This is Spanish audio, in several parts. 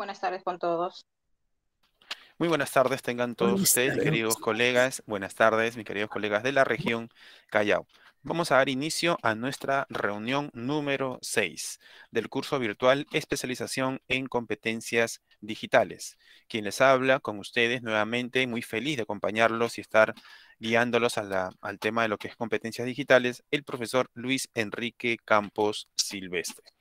Buenas tardes con todos. Muy buenas tardes tengan todos ustedes, queridos colegas. Buenas tardes, mis queridos colegas de la región Callao. Vamos a dar inicio a nuestra reunión número 6 del curso virtual Especialización en Competencias Digitales. Quien les habla con ustedes nuevamente, muy feliz de acompañarlos y estar guiándolos al tema de lo que es competencias digitales, el profesor Luis Enrique Campos Silvestre.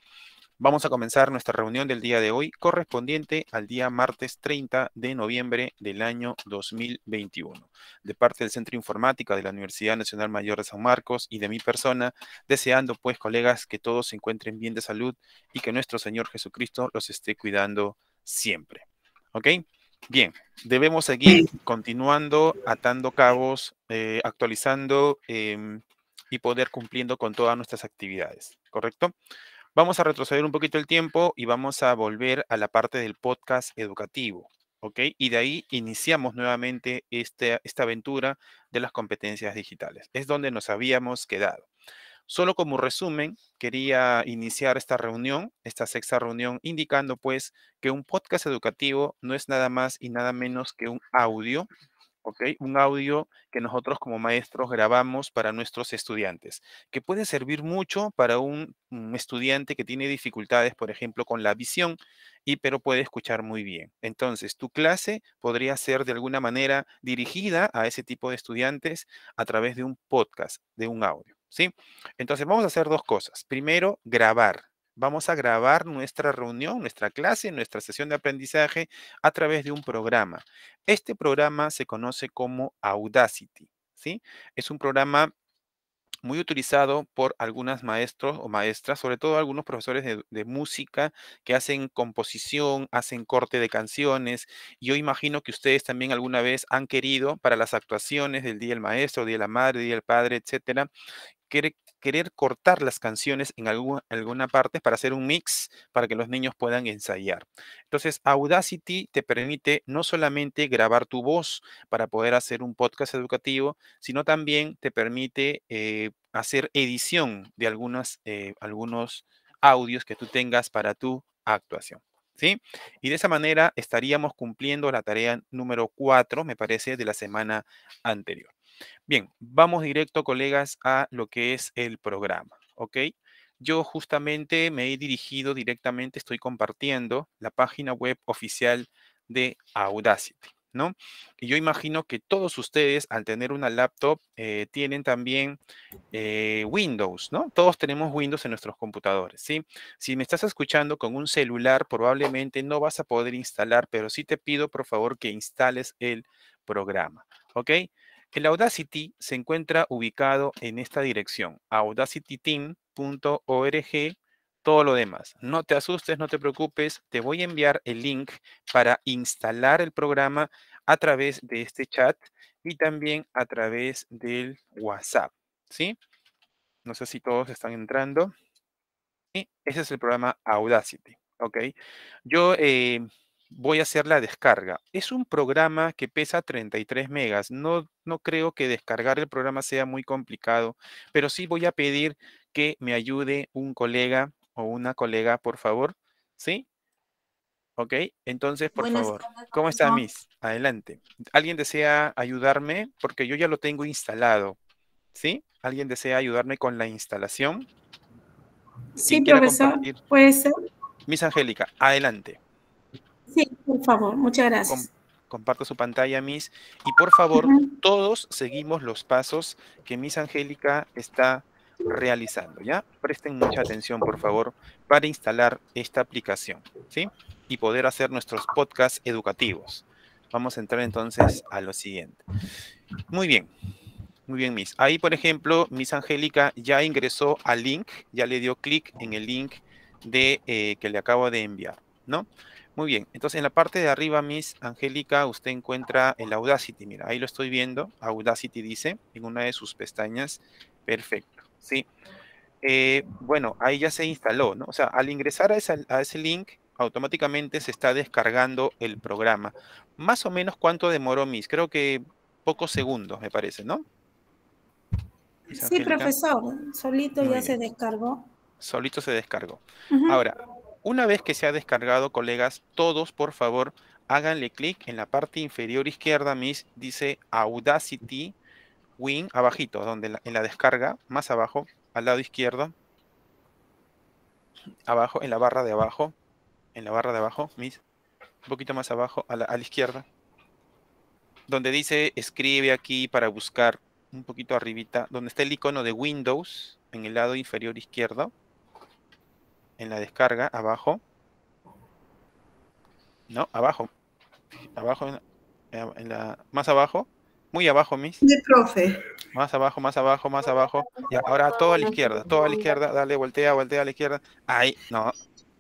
Vamos a comenzar nuestra reunión del día de hoy correspondiente al día martes 30 de noviembre del año 2021. De parte del Centro Informática de la Universidad Nacional Mayor de San Marcos y de mi persona, deseando pues colegas que todos se encuentren bien de salud y que nuestro Señor Jesucristo los esté cuidando siempre. ¿Ok? Bien, debemos seguir continuando, atando cabos, eh, actualizando em, y poder cumpliendo con todas nuestras actividades, ¿correcto? Vamos a retroceder un poquito el tiempo y vamos a volver a la parte del podcast educativo, ¿ok? Y de ahí iniciamos nuevamente este, esta aventura de las competencias digitales. Es donde nos habíamos quedado. Solo como resumen, quería iniciar esta reunión, esta sexta reunión, indicando pues que un podcast educativo no es nada más y nada menos que un audio un audio que nosotros como maestros grabamos para nuestros estudiantes, que puede servir mucho para un, estudiante que tiene dificultades, por ejemplo, con la visión, y pero puede escuchar muy bien. Entonces, tu clase podría ser de alguna manera dirigida a ese tipo de estudiantes a través de un podcast, de un audio, ¿sí? Entonces, vamos a hacer dos cosas. Primero, grabar vamos a grabar nuestra reunión, nuestra clase, nuestra sesión de aprendizaje a través de un programa. Este programa se conoce como Audacity, ¿sí? Es un programa muy utilizado por algunos maestros o maestras, sobre todo algunos profesores de, de, música que hacen composición, hacen corte de canciones. Yo imagino que ustedes también alguna vez han querido para las actuaciones del Día del Maestro, Día de la Madre, Día del Padre, etcétera, querer cortar las canciones en alguna, alguna parte para hacer un mix para que los niños puedan ensayar. Entonces, Audacity te permite no solamente grabar tu voz para poder hacer un podcast educativo, sino también te permite eh, hacer edición de algunas, eh, algunos audios que tú tengas para tu actuación. ¿Sí? Y de esa manera estaríamos cumpliendo la tarea número 4, me parece, de la semana anterior. Bien, vamos directo, colegas, a lo que es el programa, ¿ok? Yo justamente me he dirigido directamente, estoy compartiendo la página web oficial de Audacity, ¿no? Y yo imagino que todos ustedes, al tener una laptop, eh, tienen también eh, Windows, ¿no? Todos tenemos Windows en nuestros computadores, ¿sí? Si me estás escuchando con un celular, probablemente no vas a poder instalar, pero sí te pido, por favor, que instales el programa, ¿ok? El Audacity se encuentra ubicado en esta dirección, audacityteam.org, todo lo demás. No te asustes, no te preocupes, te voy a enviar el link para instalar el programa a través de este chat y también a través del WhatsApp, ¿sí? No sé si todos están entrando. Y ese es el programa Audacity, ¿ok? Yo eh, voy a hacer la descarga. Es un programa que pesa 33 megas. No, no creo que descargar el programa sea muy complicado, pero sí voy a pedir que me ayude un colega o una colega, por favor. ¿Sí? Ok, entonces, por favor, ¿cómo está, Miss? Adelante. ¿Alguien desea ayudarme? Porque yo ya lo tengo instalado. ¿Sí? ¿Alguien desea ayudarme con la instalación? Sí, profesor, puede ser. Miss Angélica, adelante. Sí, por favor, muchas gracias. comparto su pantalla, Miss. Y por favor, todos seguimos los pasos que Miss Angélica está realizando, ¿ya? Presten mucha atención, por favor, para instalar esta aplicación, ¿sí? Y poder hacer nuestros podcasts educativos. Vamos a entrar entonces a lo siguiente. Muy bien, muy bien, Miss. Ahí, por ejemplo, Miss Angélica ya ingresó al link, ya le dio clic en el link de, eh, que le acabo de enviar, ¿no? Muy bien, entonces en la parte de arriba, Miss Angélica, usted encuentra el Audacity. Mira, ahí lo estoy viendo. Audacity dice en una de sus pestañas. Perfecto, sí. Eh, bueno, ahí ya se instaló, ¿no? O sea, al ingresar a, ese link, automáticamente se está descargando el programa. Más o menos, ¿cuánto demoró, Miss? Creo que pocos segundos, me parece, ¿no? Sí, profesor, solito ya se descargó. Solito se descargó. Ahora, Una vez que se ha descargado, colegas, todos, por favor, háganle clic en la parte inferior izquierda, mis, dice Audacity Win, abajito, donde en la descarga, más abajo, al lado izquierdo, abajo, en la barra de abajo, en la barra de abajo, mis, un poquito más abajo, a la, a la izquierda, donde dice escribe aquí para buscar un poquito arribita, donde está el icono de Windows, en el lado inferior izquierdo, en la descarga, abajo. No, abajo. Abajo, en la, más abajo. Muy abajo, mis. De profe. Más abajo, más abajo, más abajo. Ya, ahora todo a la izquierda, todo a la izquierda. Dale, voltea, voltea a la izquierda. Ahí, no,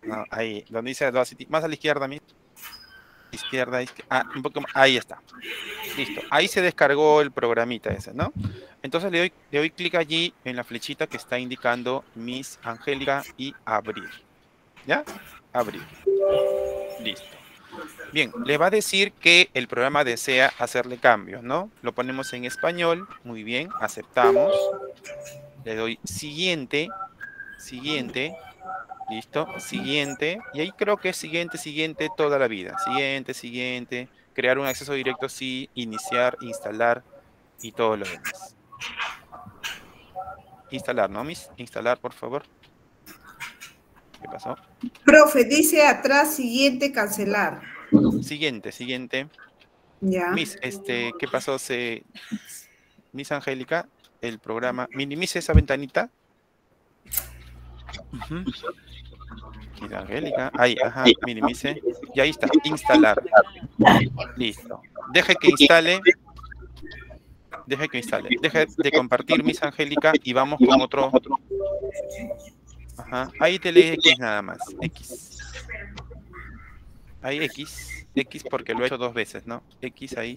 no, ahí. Donde dice más a la izquierda, mis. Izquierda, izquierda. Ah, un poco más. Ahí está. Listo. Ahí se descargó el programita ese, ¿no? Entonces le doy, le doy clic allí en la flechita que está indicando Miss Angélica y abrir. ¿Ya? Abrir. Listo. Bien, le va a decir que el programa desea hacerle cambios, ¿no? Lo ponemos en español. Muy bien, aceptamos. Le doy siguiente. Siguiente. Listo. Siguiente. Y ahí creo que es siguiente, siguiente toda la vida. Siguiente, siguiente. Crear un acceso directo, sí. Iniciar, instalar y todo lo demás. Instalar, ¿no, Miss? Instalar, por favor. ¿Qué pasó? Profe, dice atrás, siguiente, cancelar. Siguiente, siguiente. Ya. Miss, este, ¿qué pasó? Se... Miss Angélica, el programa, minimice esa ventanita. Angélica, ahí, ajá, minimice. Y ahí está, instalar. Listo. Deje que instale Deje que instale. Deje de compartir mis Angélica y vamos con otro. Ajá. Ahí te lee X nada más. X. Ahí X. X porque lo he hecho dos veces, ¿no? X ahí.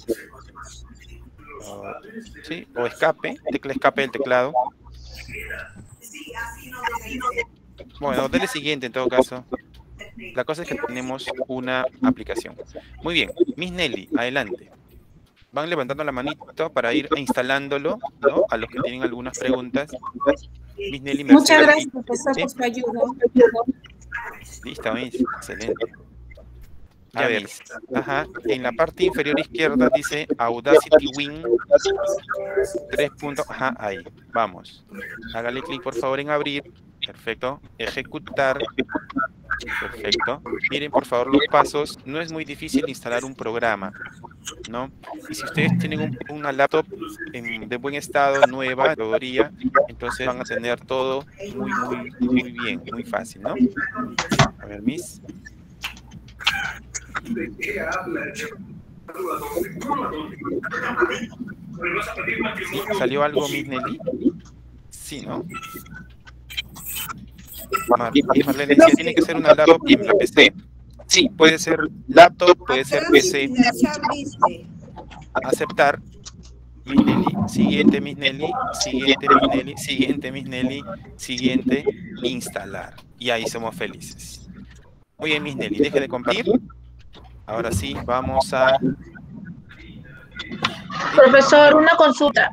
¿Sí? O escape. Tecla escape del teclado. Bueno, dele siguiente en todo caso. La cosa es que tenemos una aplicación. Muy bien. Miss Nelly, adelante van levantando la manito para ir instalándolo, ¿no? A los que tienen algunas preguntas. Muchas gracias, profesor, por su ayuda. Listo, excelente. Ya ves. Ajá. En la parte inferior izquierda dice Audacity Win. Tres puntos. Ajá, ahí. Vamos. Hágale clic, por favor, en abrir. Perfecto. Ejecutar. Perfecto. Miren por favor los pasos. No es muy difícil instalar un programa, ¿no? Y si ustedes tienen una laptop de buen estado, nueva, teoría, entonces van a tener todo muy, muy, muy bien, muy fácil, ¿no? A ver, Miss. ¿Salió algo, Miss Nelly? Sí, ¿no? Marlene, tiene que ser una laptop y una PC. Sí, puede ser laptop, puede ser PC. Aceptar. Miss Nelly, siguiente Miss Nelly, siguiente Miss Nelly, siguiente Miss Nelly, siguiente, instalar. Y ahí somos felices. Muy bien, Miss Nelly, deje de compartir. Ahora sí, vamos a... Profesor, una consulta.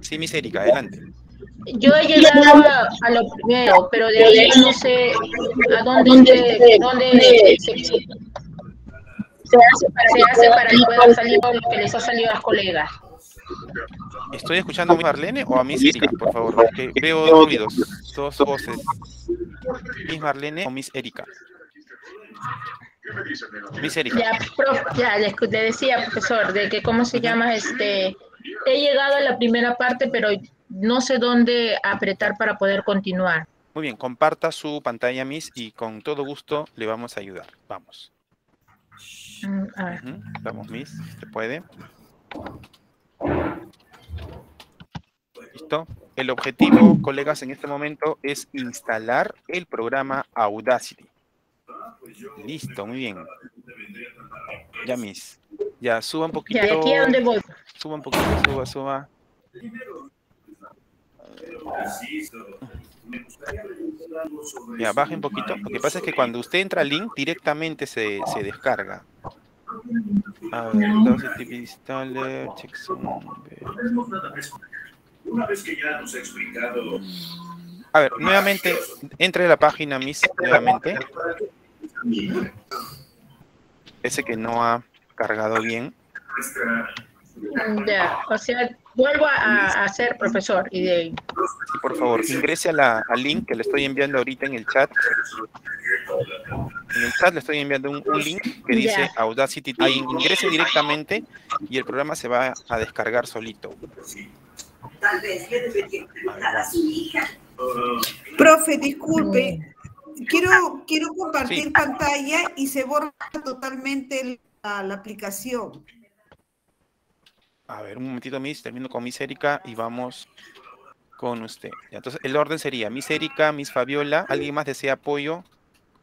Sí, Miss Erika, adelante. Yo he llegado a, lo primero, pero de ahí no sé a dónde, dónde se, hace para, que pueda salir lo que les ha salido a las colegas. ¿Estoy escuchando a Marlene o a Miss Erika, por favor? Porque veo ruidos, dos voces. ¿Miss Marlene o Miss Erika? Miss Erika. Ya, ya le, le decía, profesor, de que cómo se llama este... He llegado a la primera parte, pero no sé dónde apretar para poder continuar. Muy bien, comparta su pantalla, Miss, y con todo gusto le vamos a ayudar. Vamos. Mm, vamos, Miss, se puede. ¿Listo? El objetivo, colegas, en este momento es instalar el programa Audacity. Listo, muy bien. Ya, Miss. Ya, suba un poquito. Ya, aquí a dónde voy. Suba un poquito, suba, suba. Ya, baje un poquito. Lo que pasa es que cuando usted entra al link, directamente se, se descarga. A ver, installer, A ver, nuevamente, entre a la página MIS, nuevamente. Ese que no ha cargado bien. Ya, o sea, vuelvo a, hacer profesor. Y de... por favor, ingrese a la, al link que le estoy enviando ahorita en el chat. En el chat le estoy enviando un, link que dice Audacity. Ahí ingrese directamente y el programa se va a descargar solito. Tal vez a su hija. Profe, disculpe. Quiero, quiero compartir pantalla y se borra totalmente la, la aplicación. A ver, un momentito, Miss. Termino con Miss Erika y vamos con usted. Entonces, el orden sería Miss Erika, Miss Fabiola. ¿Alguien más desea apoyo?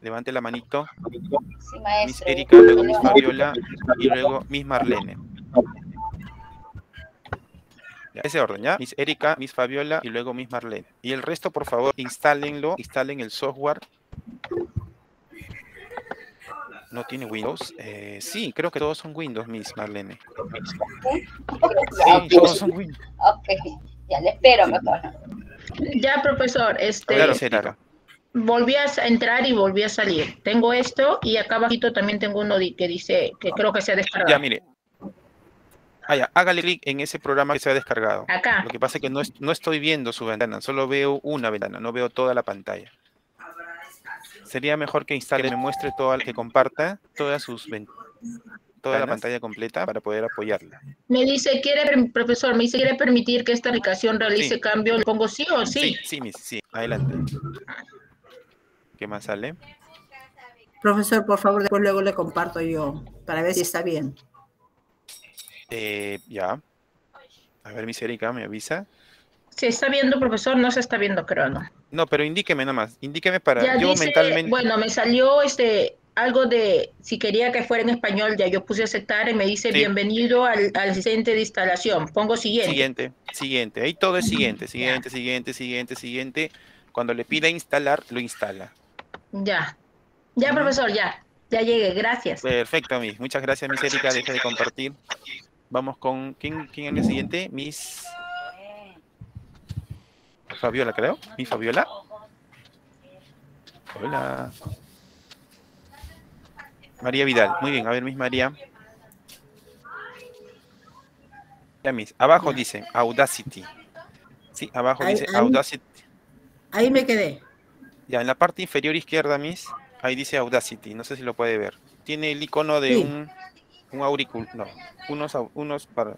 Levante la manito. Miss Erika, luego Miss Fabiola y luego Miss Marlene. ese orden, ¿ya? Miss Erika, Miss Fabiola y luego Miss Marlene. Y el resto, por favor, instálenlo, instalen el software no tiene Windows. Eh, sí, creo que todos son Windows, Miss Marlene. Sí, todos son Windows. Ok, ya le espero mejor. Ya, profesor, este. Claro, sí, claro. Volví a entrar y volví a salir. Tengo esto y acá abajito también tengo uno que dice que creo que se ha descargado. Ya, mire. Ah, ya, hágale clic en ese programa que se ha descargado. Acá. Lo que pasa es que no, no estoy viendo su ventana, solo veo una ventana, no veo toda la pantalla sería mejor que instale, me muestre toda, que comparta todas sus toda la pantalla completa para poder apoyarla. Me dice, quiere, profesor, me dice, quiere permitir que esta aplicación realice cambio. ¿Le pongo sí o sí? Sí, sí, sí, adelante. ¿Qué más sale? Profesor, por favor, después luego le comparto yo para ver si está bien. Eh, ya. A ver, mi Erika, me avisa. Se está viendo, profesor, no se está viendo, creo, ¿no? No, pero indíqueme nomás, indíqueme para yo mentalmente. Bueno, me salió este algo de si quería que fuera en español, ya yo puse aceptar y me dice bienvenido al, asistente de instalación. Pongo siguiente. Siguiente, siguiente. Ahí todo es siguiente, siguiente, siguiente, siguiente, siguiente. Cuando le pida instalar, lo instala. Ya. Ya, profesor, ya. Ya llegué, gracias. Perfecto, Miss. Muchas gracias, Miss Erika. Deje de compartir. Vamos con. ¿Quién, quién es el siguiente? Miss. Fabiola, creo. Mi Fabiola. Hola. María Vidal. Muy bien, a ver, Miss María. Ya, Miss. Abajo dice Audacity. Sí, abajo dice Audacity. Ahí me quedé. Ya, en la parte inferior izquierda, Miss, ahí dice Audacity. No sé si lo puede ver. Tiene el icono de un, un auricular. No, unos, unos para.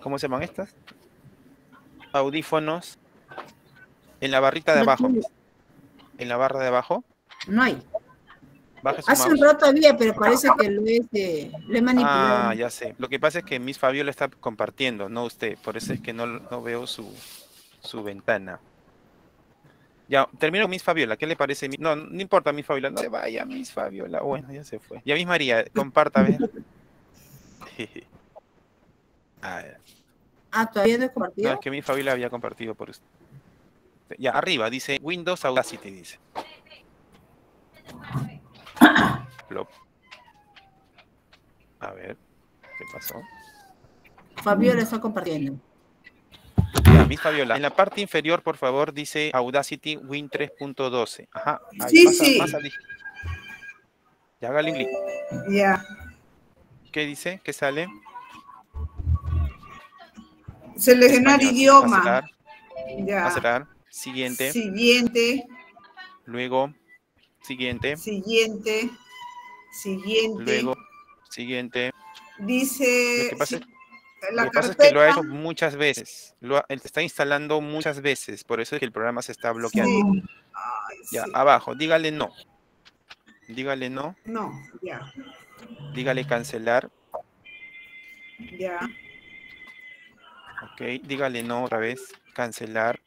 ¿Cómo se llaman estas? Audífonos en la barrita de abajo. En la barra de abajo. No hay. Hace un rato había, pero parece que lo, es, he manipulado. Ah, ya sé. Lo que pasa es que Miss Fabiola está compartiendo, no usted. Por eso es que no, veo su, ventana. Ya, termino Miss Fabiola. ¿Qué le parece? No, no importa, Miss Fabiola. No se vaya, Miss Fabiola. Bueno, ya se fue. Ya, Miss María, comparta, a ver. Ah, todavía no he compartido. No, es que Miss Fabiola había compartido por usted. Ya, arriba, dice Windows Audacity, dice. A ver, ¿qué pasó? Fabiola está compartiendo. Ya, mi Fabiola, en la parte inferior, por favor, dice Audacity Win 3.12. Ajá. sí, sí. Ya, hágale clic. Ya. ¿Qué dice? ¿Qué sale? Seleccionar idioma. Ya. Acelerar. Siguiente. Siguiente. Luego, siguiente. Siguiente. Siguiente. Luego, siguiente. Dice. Lo que pasa, es que lo ha hecho muchas veces. Lo está instalando muchas veces. Por eso es que el programa se está bloqueando. ya, abajo, dígale no. Dígale no. No, ya. Dígale cancelar. Ya. Ok, dígale no otra vez. Cancelar.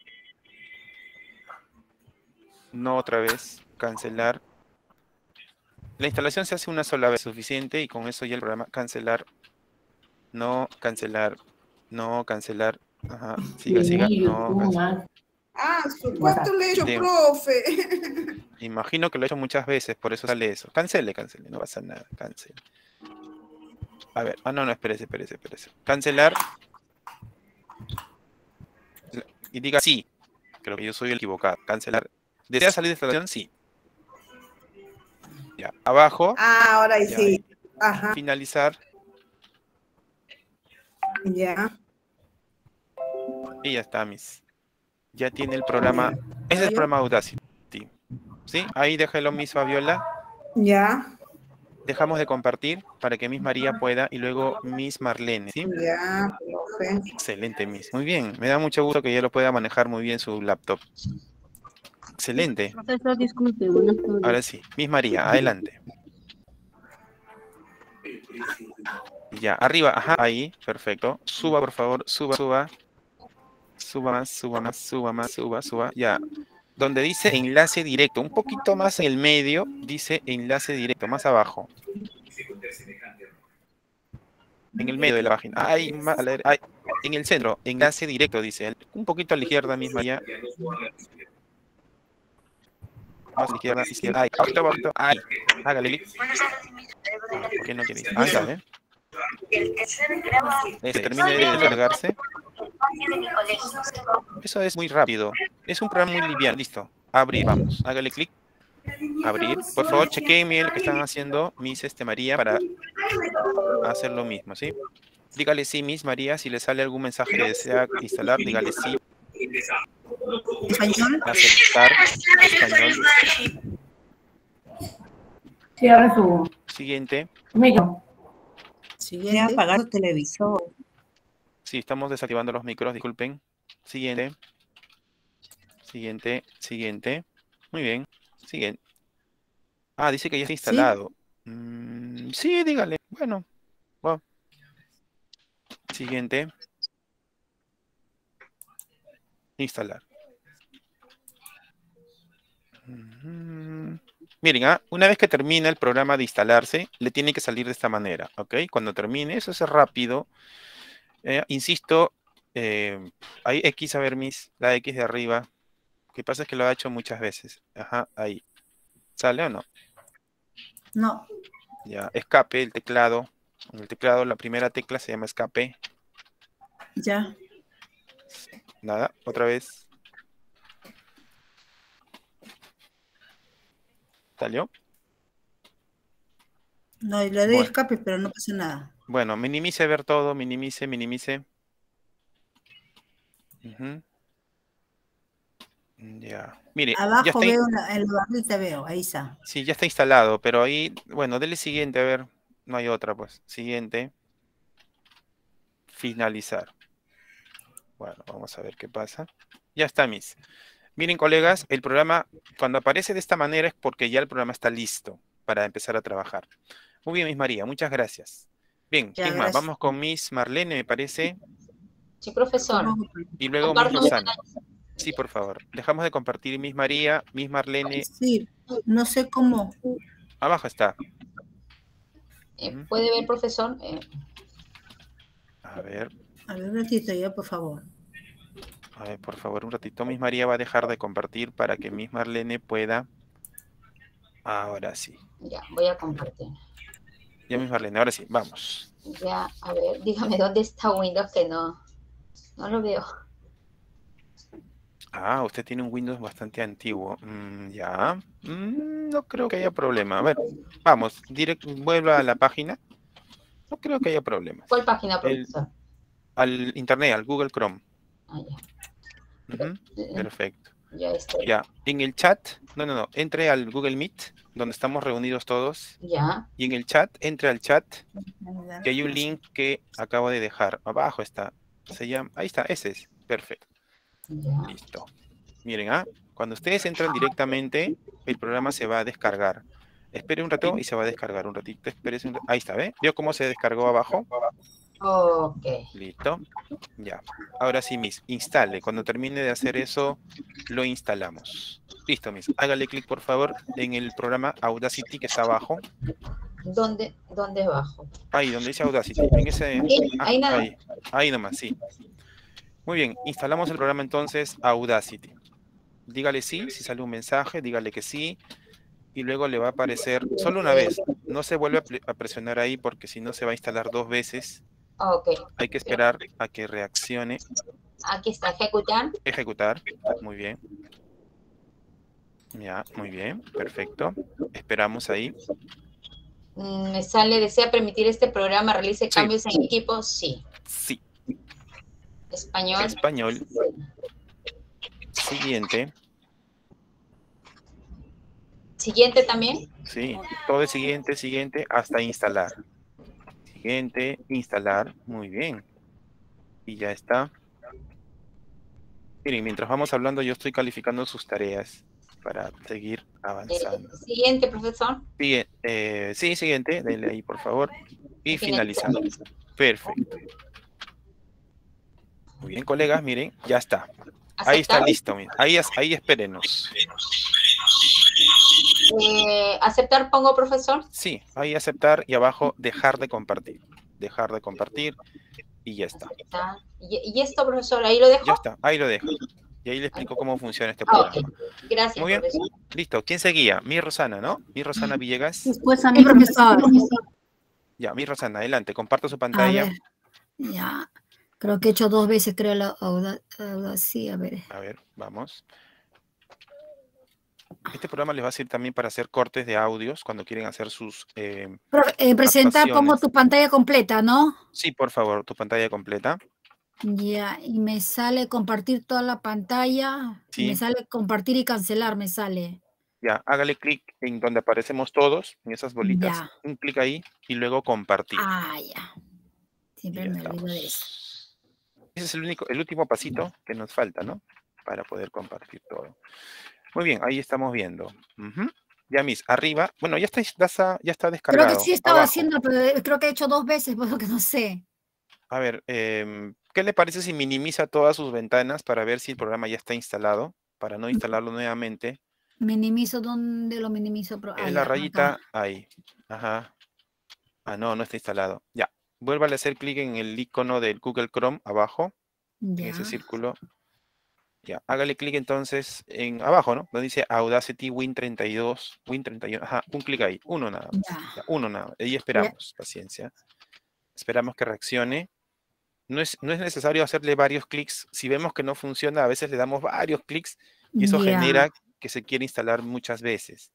No otra vez. Cancelar. La instalación se hace una sola vez suficiente y con eso ya el programa cancelar. No, cancelar. No, cancelar. Ajá. Siga, siga. No, Ah, supuesto le he hecho, profe. Imagino que lo he hecho muchas veces, por eso sale eso. Cancele, cancele, no pasa nada, cancele. A ver, ah, no, no, espérese, espérese, espérese. Cancelar. Y diga sí. Creo que yo soy el equivocado. Cancelar. ¿Desea salir de instalación? Sí. Ya, abajo. Ah, ahora sí. Ajá. Finalizar. Ya. Y ya está, mis. Ya tiene el programa. Ese es el programa Audacity. ¿Sí? Ahí déjalo, Miss Fabiola. Ya. Dejamos de compartir para que Miss María pueda y luego Miss Marlene. ¿sí? Ya, Excelente, Miss. Muy bien. Me da mucho gusto que ella lo pueda manejar muy bien su laptop. Excelente. Profesor, disculpe. Ahora sí. Miss María, adelante. Ya, arriba, ajá, ahí, perfecto. Suba, por favor, suba, suba. Suba más, suba más, suba más, suba, suba. Ya. Donde dice enlace directo, un poquito más en el medio, dice enlace directo, más abajo. En el medio de la página. Ay, en el centro, enlace directo, dice. Un poquito a la izquierda misma ya. Más izquierda, izquierda. Ay, bajito, bajito. Hágale clic. ¿Por qué no quiere? Ah, ¿eh? Se termine de descargarse. Eso es muy rápido. Es un programa muy liviano. Listo. Abrir, vamos. Hágale clic. Abrir. Por favor, chequeen bien lo que están haciendo Miss este María para hacer lo mismo, ¿sí? Dígale sí, Miss María. Si le sale algún mensaje que desea instalar, dígale sí. ¿Español? Aceptar. Español. Sí, ahora subo. Siguiente. Siguiente. apagar el televisor. Sí, estamos desactivando los micros, disculpen. Siguiente. Siguiente, siguiente. Muy bien. Siguiente. Ah, dice que ya está instalado. ¿Sí? Mm, sí, dígale. Bueno. Siguiente. Instalar. Miren, ¿ah? una vez que termina el programa de instalarse, le tiene que salir de esta manera, ¿ok? Cuando termine, eso es rápido. Eh, insisto, eh, hay X, a ver, mis, la X de arriba. Lo que pasa es que lo ha hecho muchas veces. Ajá, ahí. ¿Sale o no? No. Ya, escape, el teclado. En el teclado la primera tecla se llama escape. Ya. Nada, otra vez. ¿Salió? No, y le doy escape, pero no pasa nada. Bueno, minimice ver todo, minimice, minimice. Ya. Mire, Abajo ya está veo el barril, te veo, ahí está. Sí, ya está instalado, pero ahí, bueno, dele siguiente, a ver. No hay otra, pues. Siguiente. Finalizar. Bueno, vamos a ver qué pasa. Ya está, mis. Miren, colegas, el programa, cuando aparece de esta manera es porque ya el programa está listo para empezar a trabajar. Muy bien, Miss María, muchas gracias. Bien, ¿quién más? Vamos con Miss Marlene, me parece. Sí, profesor. Y luego Miss Lozano. Sí, por favor. Dejamos de compartir Miss María, Miss Marlene. Sí, no sé cómo. Abajo está. Eh, ¿Puede ver, profesor? Eh. A ver. A ver un ratito ya, por favor. A ver, por favor, un ratito. Miss María va a dejar de compartir para que Miss Marlene pueda. Ahora sí. Ya, voy a compartir. Ya, Miss Marlene, ahora sí, vamos. Ya, a ver, dígame dónde está Windows que no, no lo veo. Ah, usted tiene un Windows bastante antiguo. Mm, ya. Mm, no creo que haya problema. A ver, vamos, direct, vuelva a la página. No creo que haya problema. ¿Cuál página, profesor? Al internet, al Google Chrome. Ah, ya. Perfecto. Ya estoy. Ya, en el chat, no, no, no, entre al Google Meet, donde estamos reunidos todos. Ya. Y en el chat, entre al chat, que hay un link que acabo de dejar. Abajo está. Se llama, ahí está, ese es. Perfecto. Listo. Miren, ¿ah? cuando ustedes entran directamente, el programa se va a descargar. Espere un rato y se va a descargar un ratito. Espérese un Ahí está, ¿ve? ¿Vio cómo se descargó abajo? Ok. Listo. Ya. Ahora sí, Miss, instale. Cuando termine de hacer eso, lo instalamos. Listo, Miss. Hágale clic, por favor, en el programa Audacity que está abajo. ¿Dónde, dónde abajo? Ahí, donde dice Audacity. En ese, ah, ahí, nada. ahí, ahí nomás, sí. Muy bien, instalamos el programa entonces Audacity. Dígale sí, si sale un mensaje, dígale que sí. Y luego le va a aparecer solo una vez. No se vuelve a presionar ahí porque si no se va a instalar dos veces Ok. Hay que esperar a que reaccione. Aquí está, ejecutar. Ejecutar, muy bien. Ya, muy bien, perfecto. Esperamos ahí. Mm, Me sale, desea permitir este programa realice cambios en equipo. Sí. Sí, Español. español. Siguiente. Siguiente también. Sí, todo es siguiente, siguiente, hasta instalar. Siguiente, instalar. Muy bien. Y ya está. Miren, mientras vamos hablando, yo estoy calificando sus tareas para seguir Eh, avanzando. siguiente, profesor. Eh, sí, siguiente, denle ahí, por favor. Y finalizando. Perfecto. Muy bien, colegas, miren, ya está. Ahí está listo, miren. Ahí, ahí espérenos. Eh, aceptar pongo, profesor. Sí, ahí aceptar y abajo dejar de compartir. Dejar de compartir y ya está. Y, y esto, profesor, ahí lo dejo. Ya está, ahí lo dejo. Y ahí le explico cómo funciona este Ah, programa. Gracias, Muy bien. profesor. Listo, ¿quién seguía? Mi Rosana, ¿no? Mi Rosana Villegas. Después a mí, profesor. Ya, mi Rosana, adelante, comparto su pantalla. ya. Creo que he hecho dos veces, creo, la auda- audacia. A ver. A ver, vamos. Este programa les va a servir también para hacer cortes de audios cuando quieren hacer sus... eh, eh, presentar, pongo tu pantalla completa, ¿no? Sí, por favor, tu pantalla completa. Ya, y me sale compartir toda la pantalla. Sí. Me sale compartir y cancelar, me sale. Ya, hágale clic en donde aparecemos todos, en esas bolitas. Ya. Un clic ahí y luego compartir. Ah, ya. Siempre ya me olvido de eso. Ese es el único, el último pasito que nos falta, ¿no? Para poder compartir todo. Muy bien, ahí estamos viendo. Ya, mis, arriba. Bueno, ya está, ya está, descargado. Creo que sí estaba abajo. haciendo, pero eh, creo que he hecho dos veces, por lo que no sé. A ver, em, ¿qué le parece si minimiza todas sus ventanas para ver si el programa ya está instalado? Para no instalarlo nuevamente. Minimizo, ¿dónde lo minimizo? Ah, En ya, la acá. rayita ahí. Ajá. Ah, no, no está instalado. Ya. Vuélvale a hacer clic en el icono del Google Chrome abajo, en ese círculo. Ya, hágale clic entonces en abajo, ¿no? Donde dice Audacity Win32, Win31. Ajá, un clic ahí, uno nada más. Ya. Ya, uno nada. Y esperamos, paciencia. Esperamos que reaccione. No es, no es necesario hacerle varios clics. Si vemos que no funciona, a veces le damos varios clics y eso genera que se quiere instalar muchas veces.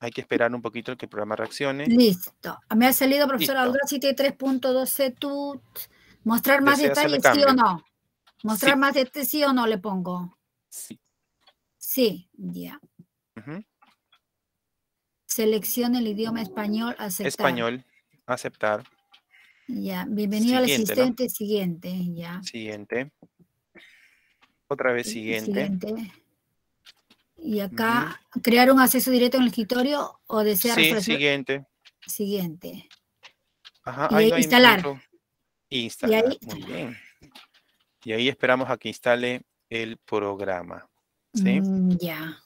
Hay que esperar un poquito el que el programa reaccione. Listo. Me ha salido, profesor. Audacity 3.12 tut. Mostrar más ¿Desea hacerle detalles, sí o no. Mostrar Sí. más detalles, sí o no le pongo. Sí. Sí, ya. Ujú. Seleccione el idioma español, aceptar. Español, aceptar. Ya. Bienvenido al Siguiente, ¿no? asistente siguiente, ya. Siguiente. Otra vez siguiente. Siguiente. Y acá, crear un acceso directo en el escritorio o desea Sí, refrescar- siguiente. Siguiente. Ajá, Y ahí instalar. Instalar. ahí- Muy bien. Y ahí esperamos a que instale el programa. ¿Sí? Mm, ya.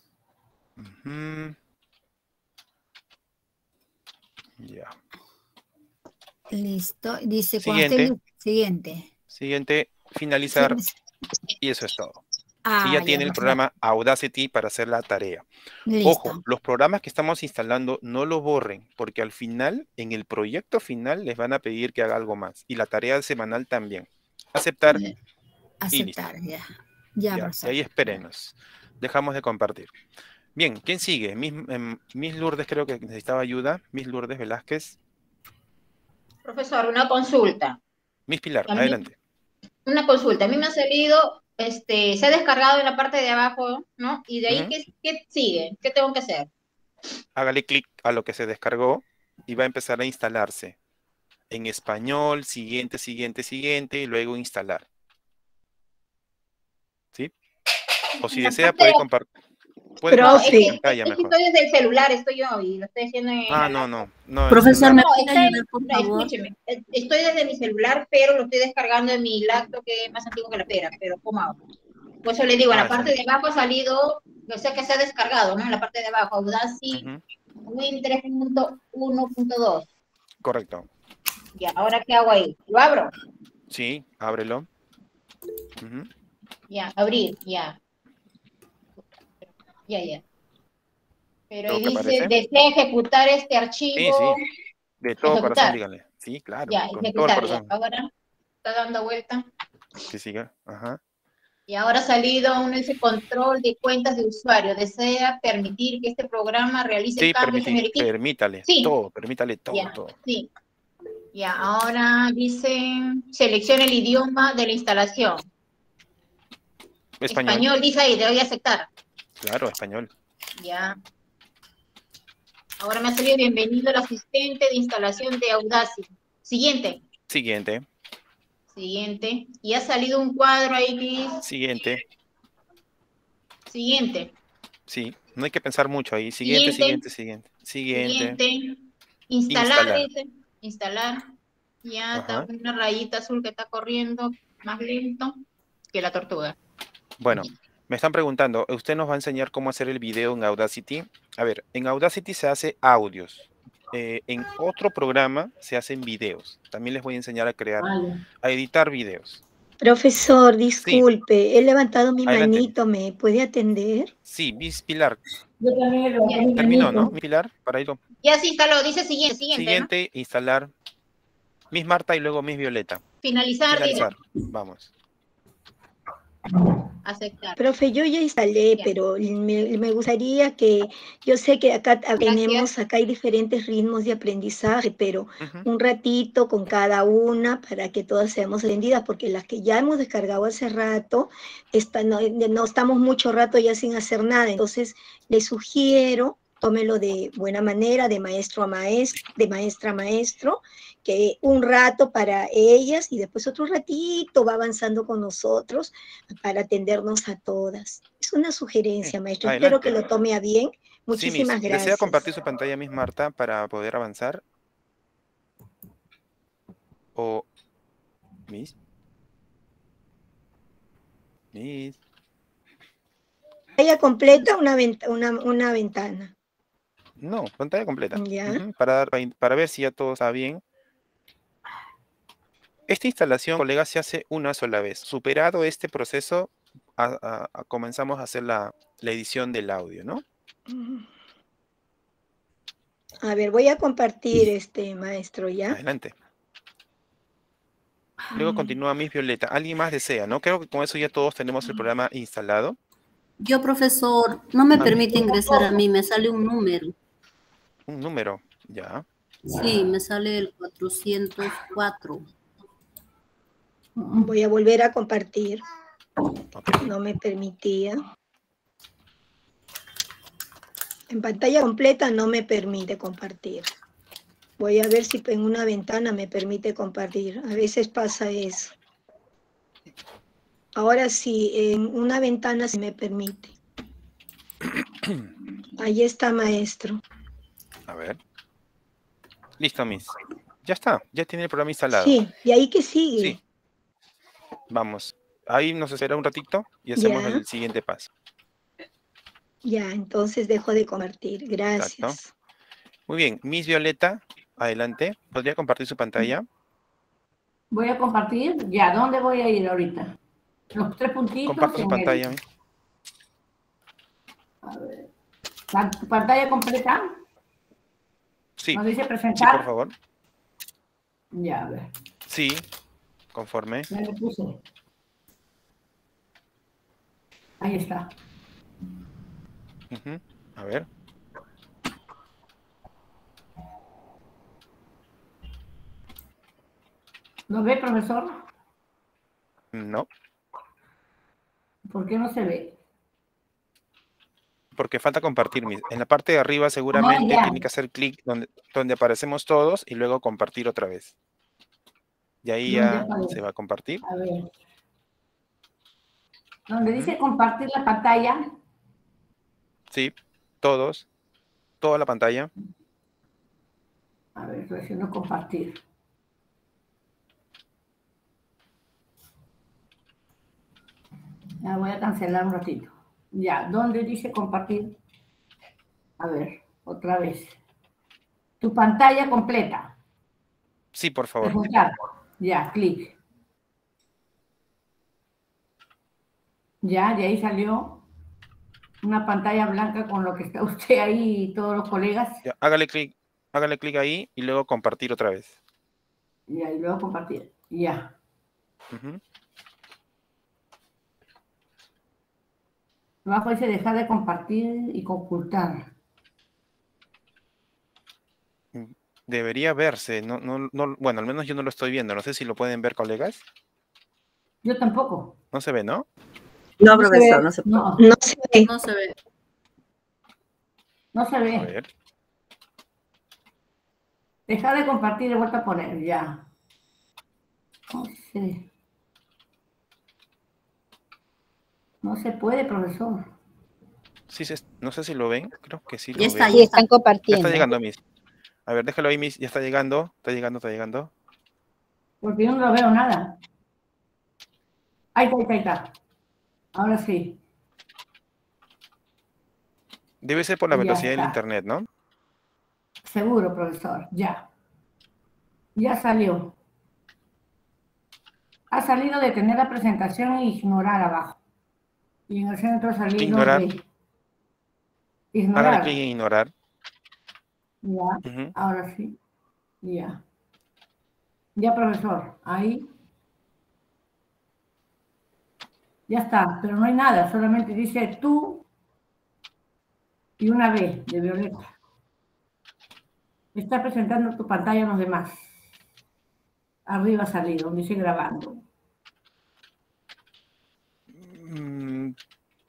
Ya. Listo. Dice esté Siguiente. Siguiente. Siguiente, finalizar. Y eso es todo. Ah, y ya tiene el no programa Audacity para hacer la tarea. Listo. Ojo, los programas que estamos instalando no lo borren, porque al final, en el proyecto final, les van a pedir que haga algo más. Y la tarea semanal también. Aceptar. Aceptar, ya. Ya, Ya, ahí espérenos. Dejamos de compartir. Bien, ¿quién sigue? Miss, Miss Lourdes creo que necesitaba ayuda. Miss Lourdes Velázquez. Profesor, una consulta. Miss Pilar, A mí- adelante. Una consulta. A mí me ha salido, este, se ha descargado en la parte de abajo, ¿no? Y de ahí. ¿qué, qué sigue? ¿Qué tengo que hacer? Hágale clic a lo que se descargó y va a empezar a instalarse. En español, siguiente, siguiente, siguiente, y luego instalar. ¿Sí? O si desea, puede de- compartir. Puede Pero sí. pantalla mejor. estoy desde el celular, estoy yo y lo estoy haciendo en... Ah, no, no. no Profesor. ¿me No, puede ayudar, por no, favor? escúcheme, estoy desde mi celular, pero lo estoy descargando en mi laptop que es más antiguo que la pera, pero ¿cómo hago? Por eso le digo, en Ah, la parte de abajo ha salido, o sea que se ha descargado, ¿no? En la parte de abajo, Audacity Win 3.1.2. Correcto. Ya, ahora ¿qué hago ahí? ¿Lo abro? Sí, ábrelo. Ya, abrir, ya. Ya, ya. Pero ahí ¿Lo que dice, aparece? desea ejecutar este archivo. Sí, sí. De todo Ejecutar. corazón, díganle. Sí, claro. Ya, con todo el ejecutar, ya. corazón. Ahora está dando vuelta. Que siga. Ajá. Y ahora ha salido un ese control de cuentas de usuario. ¿Desea permitir que este programa realice Sí, cambios en el permítale Sí. todo, permítale todo, Ya, todo. sí. Ya, ahora dice, selecciona el idioma de la instalación. Español. dice ahí, debo aceptar. Claro, español. Ya. Ahora me ha salido bienvenido el asistente de instalación de Audacity. Siguiente. Siguiente, Siguiente. Y ha salido un cuadro ahí que dice, siguiente. siguiente. Sí, no hay que pensar mucho ahí. Siguiente, Siguiente. siguiente, siguiente. Siguiente. Instalar, Instalar. dice. Instalar. Ya está una rayita azul que está corriendo más lento que la tortuga. Bueno, me están preguntando, ¿usted nos va a enseñar cómo hacer el video en Audacity? A ver, en Audacity se hace audios. Eh, en otro programa se hacen videos. También les voy a enseñar a crear, a editar videos. Profesor, disculpe, he levantado mi Adelante. manito, ¿me puede atender? Sí, Miss Pilar, Yo también lo terminó, ¿no? Miss Pilar, para irlo. Ya se instaló, dice siguiente, siguiente, ¿no? Siguiente, instalar. Miss Marta y luego Miss Violeta. Finalizar. Finalizar. Vamos. Aceptar. Profe, yo ya instalé, Ya. pero me, me gustaría que, yo sé que acá tenemos, acá hay diferentes ritmos de aprendizaje, pero un ratito con cada una para que todas seamos atendidas, porque las que ya hemos descargado hace rato, está- no, no estamos mucho rato ya sin hacer nada. Entonces, les sugiero, tómelo de buena manera, de maestro a maestro, de maestra a maestro, que un rato para ellas y después otro ratito va avanzando con nosotros para atendernos a todas. Es una sugerencia, maestro. Espero que lo tome a bien. Sí, Muchísimas Miss. gracias. ¿Desea compartir su pantalla, Miss Marta, para poder avanzar? O Miss. Miss. Pantalla completa, una, venta- una, una ventana. No, pantalla completa. Para, dar- para ver si ya todo está bien. Esta instalación, colegas, se hace una sola vez. Superado este proceso, a- a- a- comenzamos a hacer la, la edición del audio, ¿no? A ver, voy a compartir este maestro ya. Adelante. Luego continúa Miss Violeta. ¿Alguien más desea? ¿No? Creo que con eso ya todos tenemos el programa instalado. Yo, profesor, no me Ah. permite ingresar a mí, me sale un número. Un número, ya. Sí, me sale el 404. Voy a volver a compartir. No me permitía. En pantalla completa no me permite compartir. Voy a ver si en una ventana me permite compartir. A veces pasa eso. Ahora sí, en una ventana sí me permite. Ahí está, maestro. A ver. Listo, Miss. Ya está, ya tiene el programa instalado. Sí, ¿y ahí qué sigue? Sí. Vamos. Ahí nos espera un ratito y hacemos Ya. el siguiente paso. Ya, entonces dejo de compartir. Gracias. Muy bien, Miss Violeta, adelante. ¿Podría compartir su pantalla? Voy a compartir. Ya, ¿dónde voy a ir ahorita? Los tres puntitos. Comparta su en el- pantalla. Miss. ¿La pantalla completa? Sí, ¿Nos dice sí, presentar? por favor. Ya, a ver. Sí, conforme. Ya le puse. Ahí está. Ujú, A ver. ¿Lo ve, profesor? No, ¿Por qué no se ve? Porque falta compartir. En la parte de arriba seguramente ya. tiene que hacer clic donde, donde aparecemos todos y luego compartir otra vez. Y ahí ¿Dónde ya se va a compartir. A ver. Donde dice compartir la pantalla. Sí, todos. Toda la pantalla. A ver, haciendo compartir. Ya voy a cancelar un ratito. Ya, ¿dónde dice compartir? A ver, otra vez. Tu pantalla completa. Sí, por favor. Ya, clic. Ya, de ahí salió una pantalla blanca con lo que está usted ahí y todos los colegas. Ya, hágale clic, hágale clic ahí y luego compartir otra vez. Y ahí luego compartir. Ya. Ujú. Abajo dice dejar de compartir y ocultar. Debería verse, no, no, no, bueno, al menos yo no lo estoy viendo, no sé si lo pueden ver colegas. Yo tampoco. No se ve, ¿no? No, profesor, no se, no, No se ve. No se ve. no se A ve. ver. Dejar de compartir y vuelta a poner, ya. No sé. No se puede, profesor. Sí, se- no sé si lo ven, creo que sí lo Ya está, ven. Sí, están Ya compartiendo. está llegando, Miss. A ver, déjalo ahí, Miss. Ya está llegando, está llegando, está llegando. Porque yo no lo veo nada. Ahí está, ahí está, ahí está. Ahora sí. Debe ser por la Ya velocidad del internet, ¿no? Seguro, profesor. Ya. Ya salió. Ha salido de tener la presentación e ignorar abajo. Y en el centro ha salido Ignorar. de ignorar. clic en ignorar. Ya. Ahora sí. Ya. Ya, profesor. Ahí. Ya está, pero no hay nada, solamente dice tú y una B de Violeta. Está presentando tu pantalla a los demás. Arriba salido, dice grabando. Mm,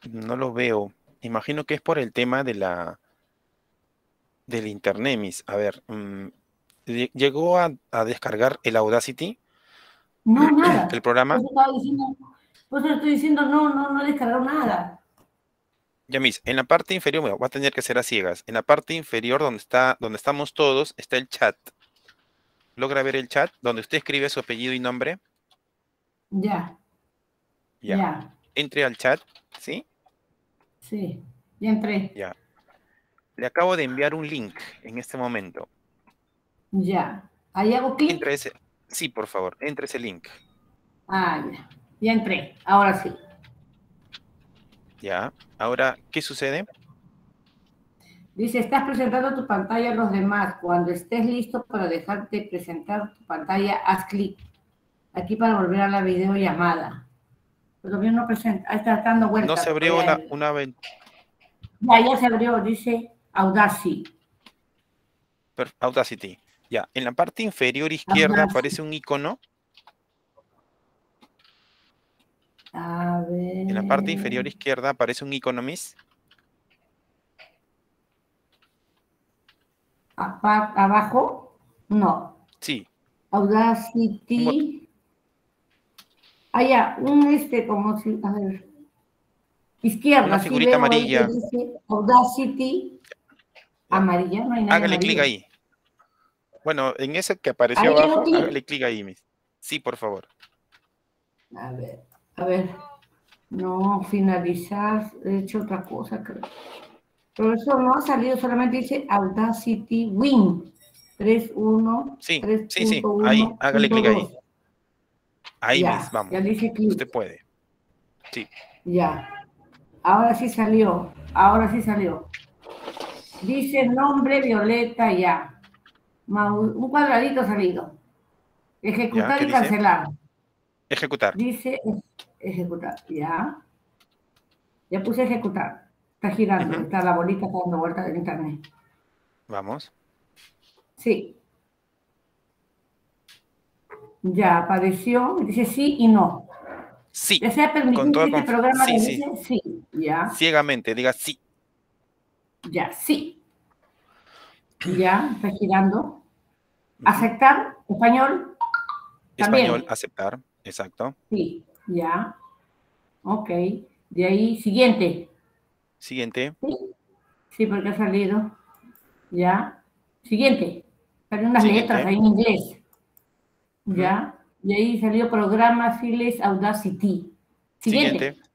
No lo veo. Imagino que es por el tema de la del internet, Miss. A ver, mm, lle- llegó a, a descargar el Audacity, No, nada. el programa. Diciendo, por eso estoy diciendo, no, no, no he descargado nada. Ya, Miss, en la parte inferior, bueno, va a tener que ser a ciegas. En la parte inferior donde está, donde estamos todos, está el chat. ¿Logra ver el chat? Donde usted escribe su apellido y nombre. Ya, Ya. ya, Entre al chat, ¿sí? sí, ya entré, Ya. Le acabo de enviar un link en este momento. ya. Ahí hago clic. Entre ese. Sí, por favor, entre ese link. Ah, ya, ya entré, ahora sí. Ya. Ahora, ¿qué sucede? Dice, estás presentando tu pantalla a los demás. Cuando estés listo para dejarte presentar tu pantalla, haz clic. Aquí para volver a la videollamada. Pero todavía no presenta. Está dando No vueltas. se abrió una, una ven- Ya, ya se abrió, dice Audacity. Audacity. Ya. En la parte inferior izquierda Audacity. aparece un icono. A ver. En la parte inferior izquierda aparece un icono, Miss. Abajo, no. Sí. Audacity. Ah, ya, un este, como si, a ver. Izquierda, Una veo amarilla. dice Audacity. Amarilla, no hay nada. Hágale clic ahí. Bueno, en ese que apareció abajo, clic. hágale clic ahí, Miss. Sí, por favor. A ver, a ver. No, finalizar, he hecho otra cosa, creo. Pero eso no ha salido, solamente dice Audacity Win. 3.1. Sí, sí, sí, ahí, hágale clic ahí. Ahí, Ya, vamos. ya dice clic. Usted puede. Sí. Ya. Ahora sí salió. Ahora sí salió. Dice nombre Violeta ya. Un cuadradito salido. Ejecutar ¿qué y dice? cancelar. Ejecutar. Dice ej- ejecutar. Ya. Ya puse ejecutar. Está girando. Está la bolita dando vueltas del internet. Vamos. Sí. Ya apareció. Dice sí y no. Sí. ¿Desea permitir Con toda que este programa sí, sí. Sí. Ya. Ciegamente, diga sí. Ya, sí. Ya, está girando. Aceptar, español. También. Español, aceptar. Exacto. Sí, ya. Ok. De ahí, siguiente. Siguiente. Sí, sí porque ha salido. Ya. Siguiente. Salen unas Siguiente. letras ahí en inglés. Ya. Y ahí salió programa Files Audacity. Siguiente. Siguiente.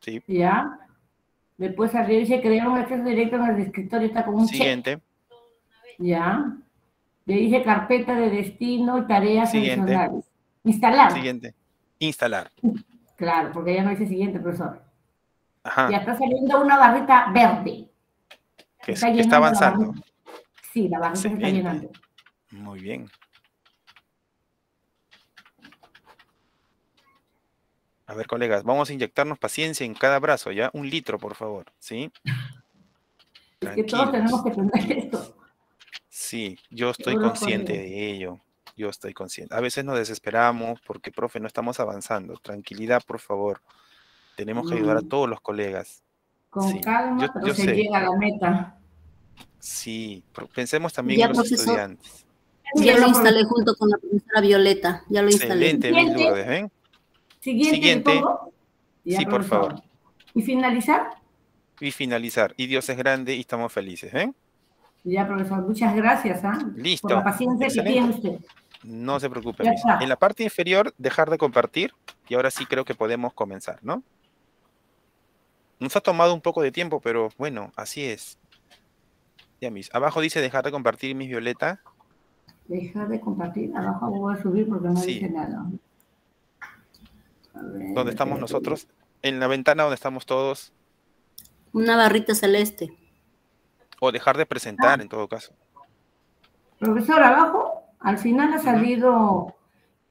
Sí. Ya. Después salió, dice crear un acceso directo en el escritorio, está con un check. Siguiente. Ya. Le dije carpeta de destino y tareas Siguiente. adicionales. Instalar. Siguiente. Instalar. Claro, porque ya no dice siguiente, profesor. Ajá. Ya está saliendo una barrita verde. Que, Está que está llenando la avanzando. Sí, la barrita se está llenando. Muy bien. A ver, colegas, vamos a inyectarnos paciencia en cada brazo, ¿ya? Un litro, por favor, ¿sí? Es que todos tenemos que tener esto. Sí, yo estoy consciente de ello. Yo estoy consciente. A veces nos desesperamos porque, profe, no estamos avanzando. Tranquilidad, por favor. Tenemos que ayudar a Mm. todos los colegas. Con Sí, calma, yo- pero yo se sé. llega a la meta. Sí, pensemos también Ya, en los profesor. estudiantes. Ya lo instalé junto con la profesora Violeta. Ya lo instalé. Excelente, Miss Lourdes, ¿ven? Siguiente, Siguiente. ¿le pongo? Ya, Sí, por favor. ¿Y finalizar? Y finalizar. Y Dios es grande y estamos felices, ¿ven? Ya, profesor, muchas gracias ¿ah? Listo. por la paciencia Excelente. que tiene usted. No se preocupe. En la parte inferior, dejar de compartir. Y ahora sí creo que podemos comenzar, ¿no? Nos ha tomado un poco de tiempo, pero bueno, así es. Ya, mis. Abajo dice dejar de compartir, mis Violeta. Dejar de compartir. Abajo voy a subir porque no Sí. dice nada. ¿Dónde estamos nosotros? En la ventana donde estamos todos. Una barrita celeste. O dejar de presentar, en todo caso. Profesor, abajo, al final ha salido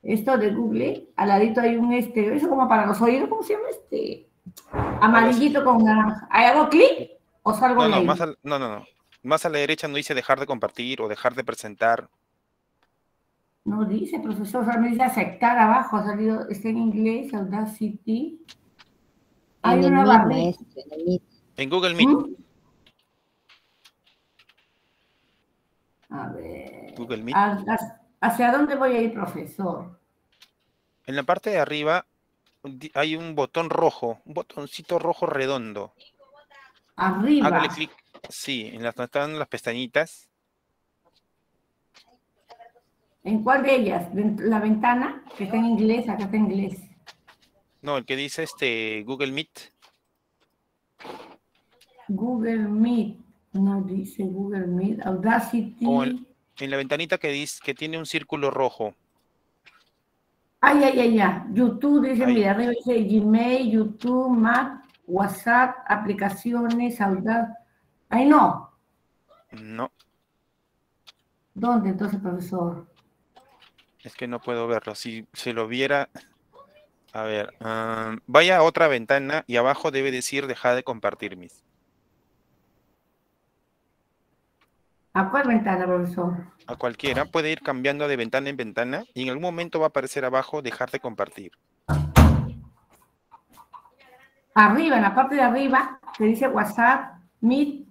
esto de Google. Al ladito hay un este, eso como para los oídos, ¿cómo se llama este? Amarillito con naranja. ¿Hay algo clic o salgo No, de no, ahí? más al- no, no, no. Más a la derecha no dice dejar de compartir o dejar de presentar. No dice, profesor, solo me dice aceptar abajo, ha salido, está en inglés, Audacity. Hay En una maestro, en Google Meet. ¿Mm? A ver. Google Meet. ¿ha- ha- ¿Hacia dónde voy a ir, profesor? En la parte de arriba hay un botón rojo, un botoncito rojo redondo. Arriba. Hágale clic. Sí, en las donde están las pestañitas. ¿En cuál de ellas? ¿De La ventana, que está en inglés, acá está en inglés. No, el que dice este Google Meet. Google Meet. No dice Google Meet. Audacity. O el- en la ventanita que dice que tiene un círculo rojo. Ay, ay, ay, ya. YouTube dice, Ahí. mira, arriba dice Gmail, YouTube, Mac, WhatsApp, aplicaciones, Audacity. Ay, no. No, ¿Dónde entonces, profesor? Es que no puedo verlo. Si se lo viera. A ver, ah, vaya a otra ventana y abajo debe decir dejar de compartir mis. ¿A cuál ventana, profesor? A cualquiera puede ir cambiando de ventana en ventana y en algún momento va a aparecer abajo dejar de compartir. Arriba, en la parte de arriba, que dice WhatsApp, Meet,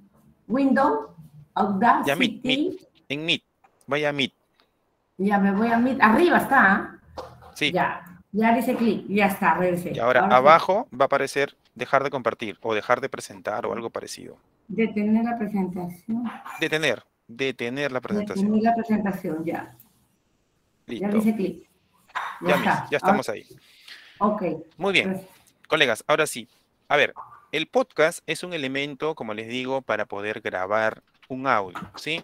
Windows, Audacity. Ya Meet, Meet. En Meet, vaya a Meet. Ya me voy a Meet. Arriba está, ¿ah? Sí. Ya, ya dice clic, ya está, regresé. Y ahora abajo va a aparecer dejar de compartir o dejar de presentar o algo parecido. Detener la presentación. Detener, detener la presentación. Detener la presentación, ya. Ya Listo. dice clic. Ya, Ya, está. ya estamos ahí. Ok. Muy bien, colegas, ahora sí. A ver, el podcast es un elemento, como les digo, para poder grabar un audio, ¿sí?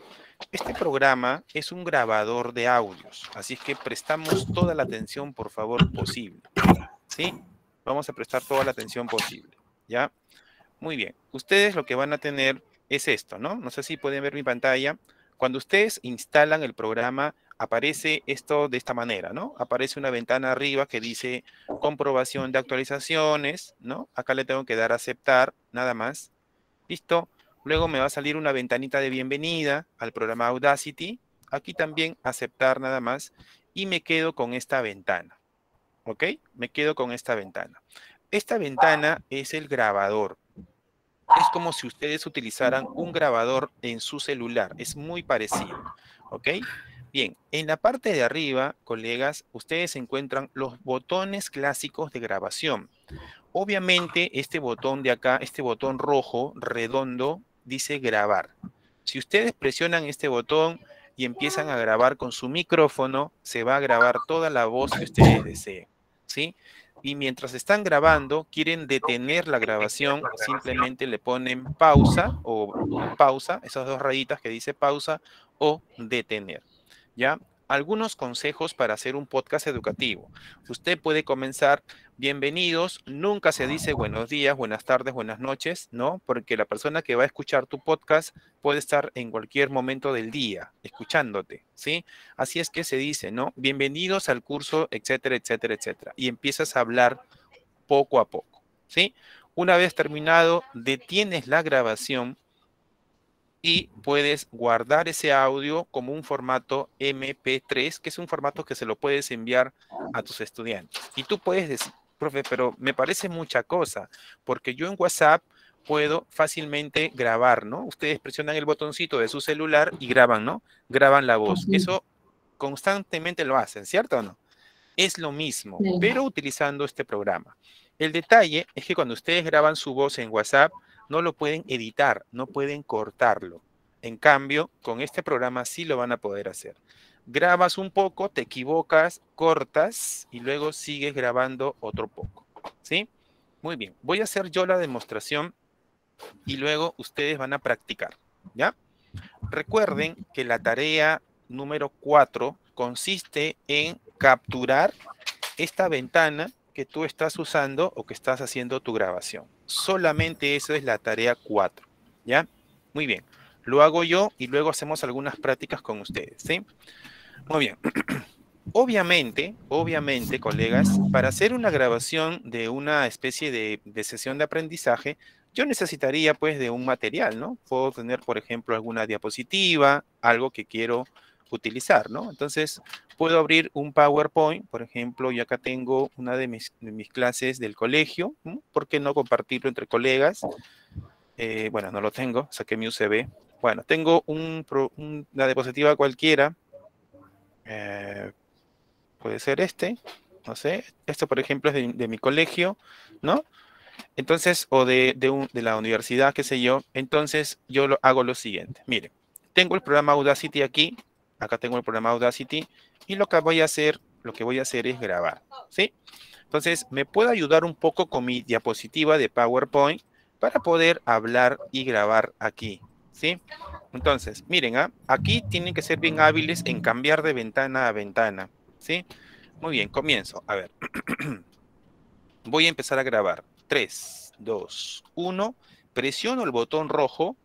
Este programa es un grabador de audios, así es que prestamos toda la atención, por favor, posible, ¿sí? Vamos a prestar toda la atención posible, ¿ya? Muy bien, ustedes lo que van a tener es esto, ¿no? No sé si pueden ver mi pantalla. Cuando ustedes instalan el programa, aparece esto de esta manera, ¿no? Aparece una ventana arriba que dice comprobación de actualizaciones, ¿no? Acá le tengo que dar a aceptar, nada más. Listo. Luego me va a salir una ventanita de bienvenida al programa Audacity. Aquí también aceptar nada más. Y me quedo con esta ventana. ¿Ok? Me quedo con esta ventana. Esta ventana es el grabador. Es como si ustedes utilizaran un grabador en su celular. Es muy parecido. ¿Ok? Bien, en la parte de arriba, colegas, ustedes encuentran los botones clásicos de grabación. Obviamente, este botón de acá, este botón rojo, redondo, dice grabar. Si ustedes presionan este botón y empiezan a grabar con su micrófono, se va a grabar toda la voz que ustedes deseen. ¿Sí? Y mientras están grabando, quieren detener la grabación, simplemente le ponen pausa o pausa, esas dos rayitas que dice pausa o detener. ¿Ya? Algunos consejos para hacer un podcast educativo. Usted puede comenzar, bienvenidos, nunca se dice buenos días, buenas tardes, buenas noches, ¿no? Porque la persona que va a escuchar tu podcast puede estar en cualquier momento del día escuchándote, ¿sí? Así es que se dice, ¿no? Bienvenidos al curso, etcétera, etcétera, etcétera. Y empiezas a hablar poco a poco, ¿sí? Una vez terminado, detienes la grabación y puedes guardar ese audio como un formato MP3, que es un formato que se lo puedes enviar a tus estudiantes. Y tú puedes decir, profe, pero me parece mucha cosa, porque yo en WhatsApp puedo fácilmente grabar, ¿no? Ustedes presionan el botoncito de su celular y graban, ¿no? Graban la voz. Eso constantemente lo hacen, ¿cierto o no? Es lo mismo, pero utilizando este programa. El detalle es que cuando ustedes graban su voz en WhatsApp, no lo pueden editar, no pueden cortarlo. En cambio, con este programa sí lo van a poder hacer. Grabas un poco, te equivocas, cortas y luego sigues grabando otro poco. ¿Sí? Muy bien. Voy a hacer yo la demostración y luego ustedes van a practicar. ¿Ya? Recuerden que la tarea número 4 consiste en capturar esta ventana que tú estás usando o que estás haciendo tu grabación. Solamente eso es la tarea 4, ¿ya? Muy bien. Lo hago yo y luego hacemos algunas prácticas con ustedes, ¿sí? Muy bien. Obviamente, obviamente, colegas, para hacer una grabación de una especie de, de, sesión de aprendizaje, yo necesitaría pues de un material, ¿no? Puedo tener, por ejemplo, alguna diapositiva, algo que quiero utilizar, ¿no? Entonces, puedo abrir un PowerPoint, por ejemplo, y acá tengo una de mis, clases del colegio, ¿por qué no compartirlo entre colegas? Eh, bueno, no lo tengo, saqué mi USB. Bueno, tengo un, una diapositiva cualquiera, eh, puede ser este, no sé, esto por ejemplo es de, mi colegio, ¿no? Entonces, o de, de, la universidad, qué sé yo, entonces yo lo, hago lo siguiente, miren, tengo el programa Audacity aquí, acá tengo el programa Audacity, y lo que voy a hacer, lo que voy a hacer es grabar, ¿sí? Entonces, me puedo ayudar un poco con mi diapositiva de PowerPoint para poder hablar y grabar aquí, ¿sí? Entonces, miren, ¿ah? aquí tienen que ser bien hábiles en cambiar de ventana a ventana, ¿sí? Muy bien, comienzo. A ver, voy a empezar a grabar. 3, 2, 1. Presiono el botón rojo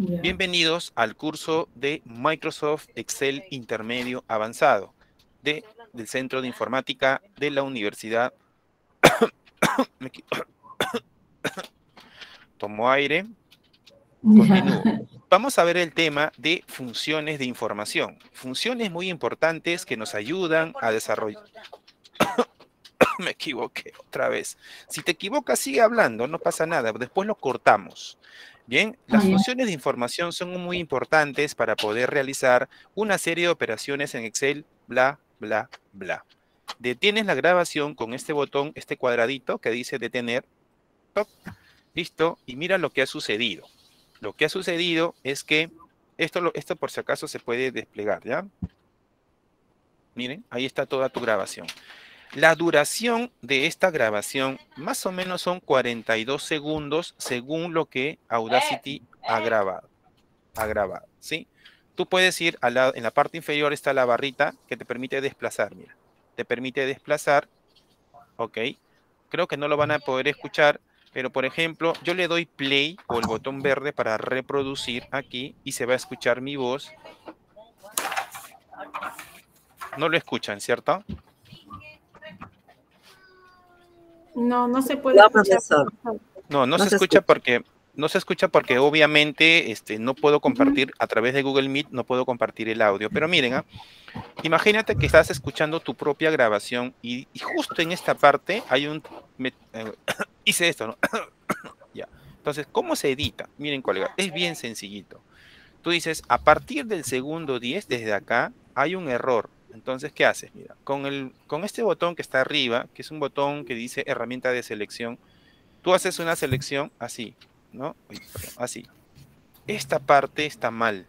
Bienvenidos al curso de Microsoft Excel Intermedio Avanzado de, del Centro de Informática de la Universidad. Tomo aire. Vamos a ver el tema de funciones de información. Funciones muy importantes que nos ayudan a desarrollar. Me equivoqué otra vez. Si te equivocas, sigue hablando, no pasa nada. Después lo cortamos. Bien, las funciones de información son muy importantes para poder realizar una serie de operaciones en Excel, bla, bla, bla. Detienes la grabación con este botón, este cuadradito que dice detener. listo, y mira lo que ha sucedido. Lo que ha sucedido es que esto, esto por si acaso se puede desplegar, ¿ya? Miren, ahí está toda tu grabación. La duración de esta grabación más o menos son 42 segundos según lo que Audacity ha grabado. Ha grabado, ¿sí? Tú puedes ir a la, en la parte inferior está la barrita que te permite desplazar, mira. Te permite desplazar, ¿ok? Creo que no lo van a poder escuchar, pero por ejemplo, yo le doy play o el botón verde para reproducir aquí y se va a escuchar mi voz. No lo escuchan, ¿cierto? No, no se puede. No, no, se, escucha, porque no se escucha porque obviamente este, no puedo compartir a través de Google Meet, no puedo compartir el audio. Pero miren, ¿ah? imagínate que estás escuchando tu propia grabación y, justo en esta parte hay un... Eh, hice esto, ¿no? ya. Entonces, ¿cómo se edita? Miren, colega, es bien sencillito. Tú dices, a partir del segundo 10, desde acá, hay un error. Entonces, ¿qué haces? Mira, con, el, con este botón que está arriba, que es un botón que dice herramienta de selección, tú haces una selección así, ¿no? así. Esta parte está mal.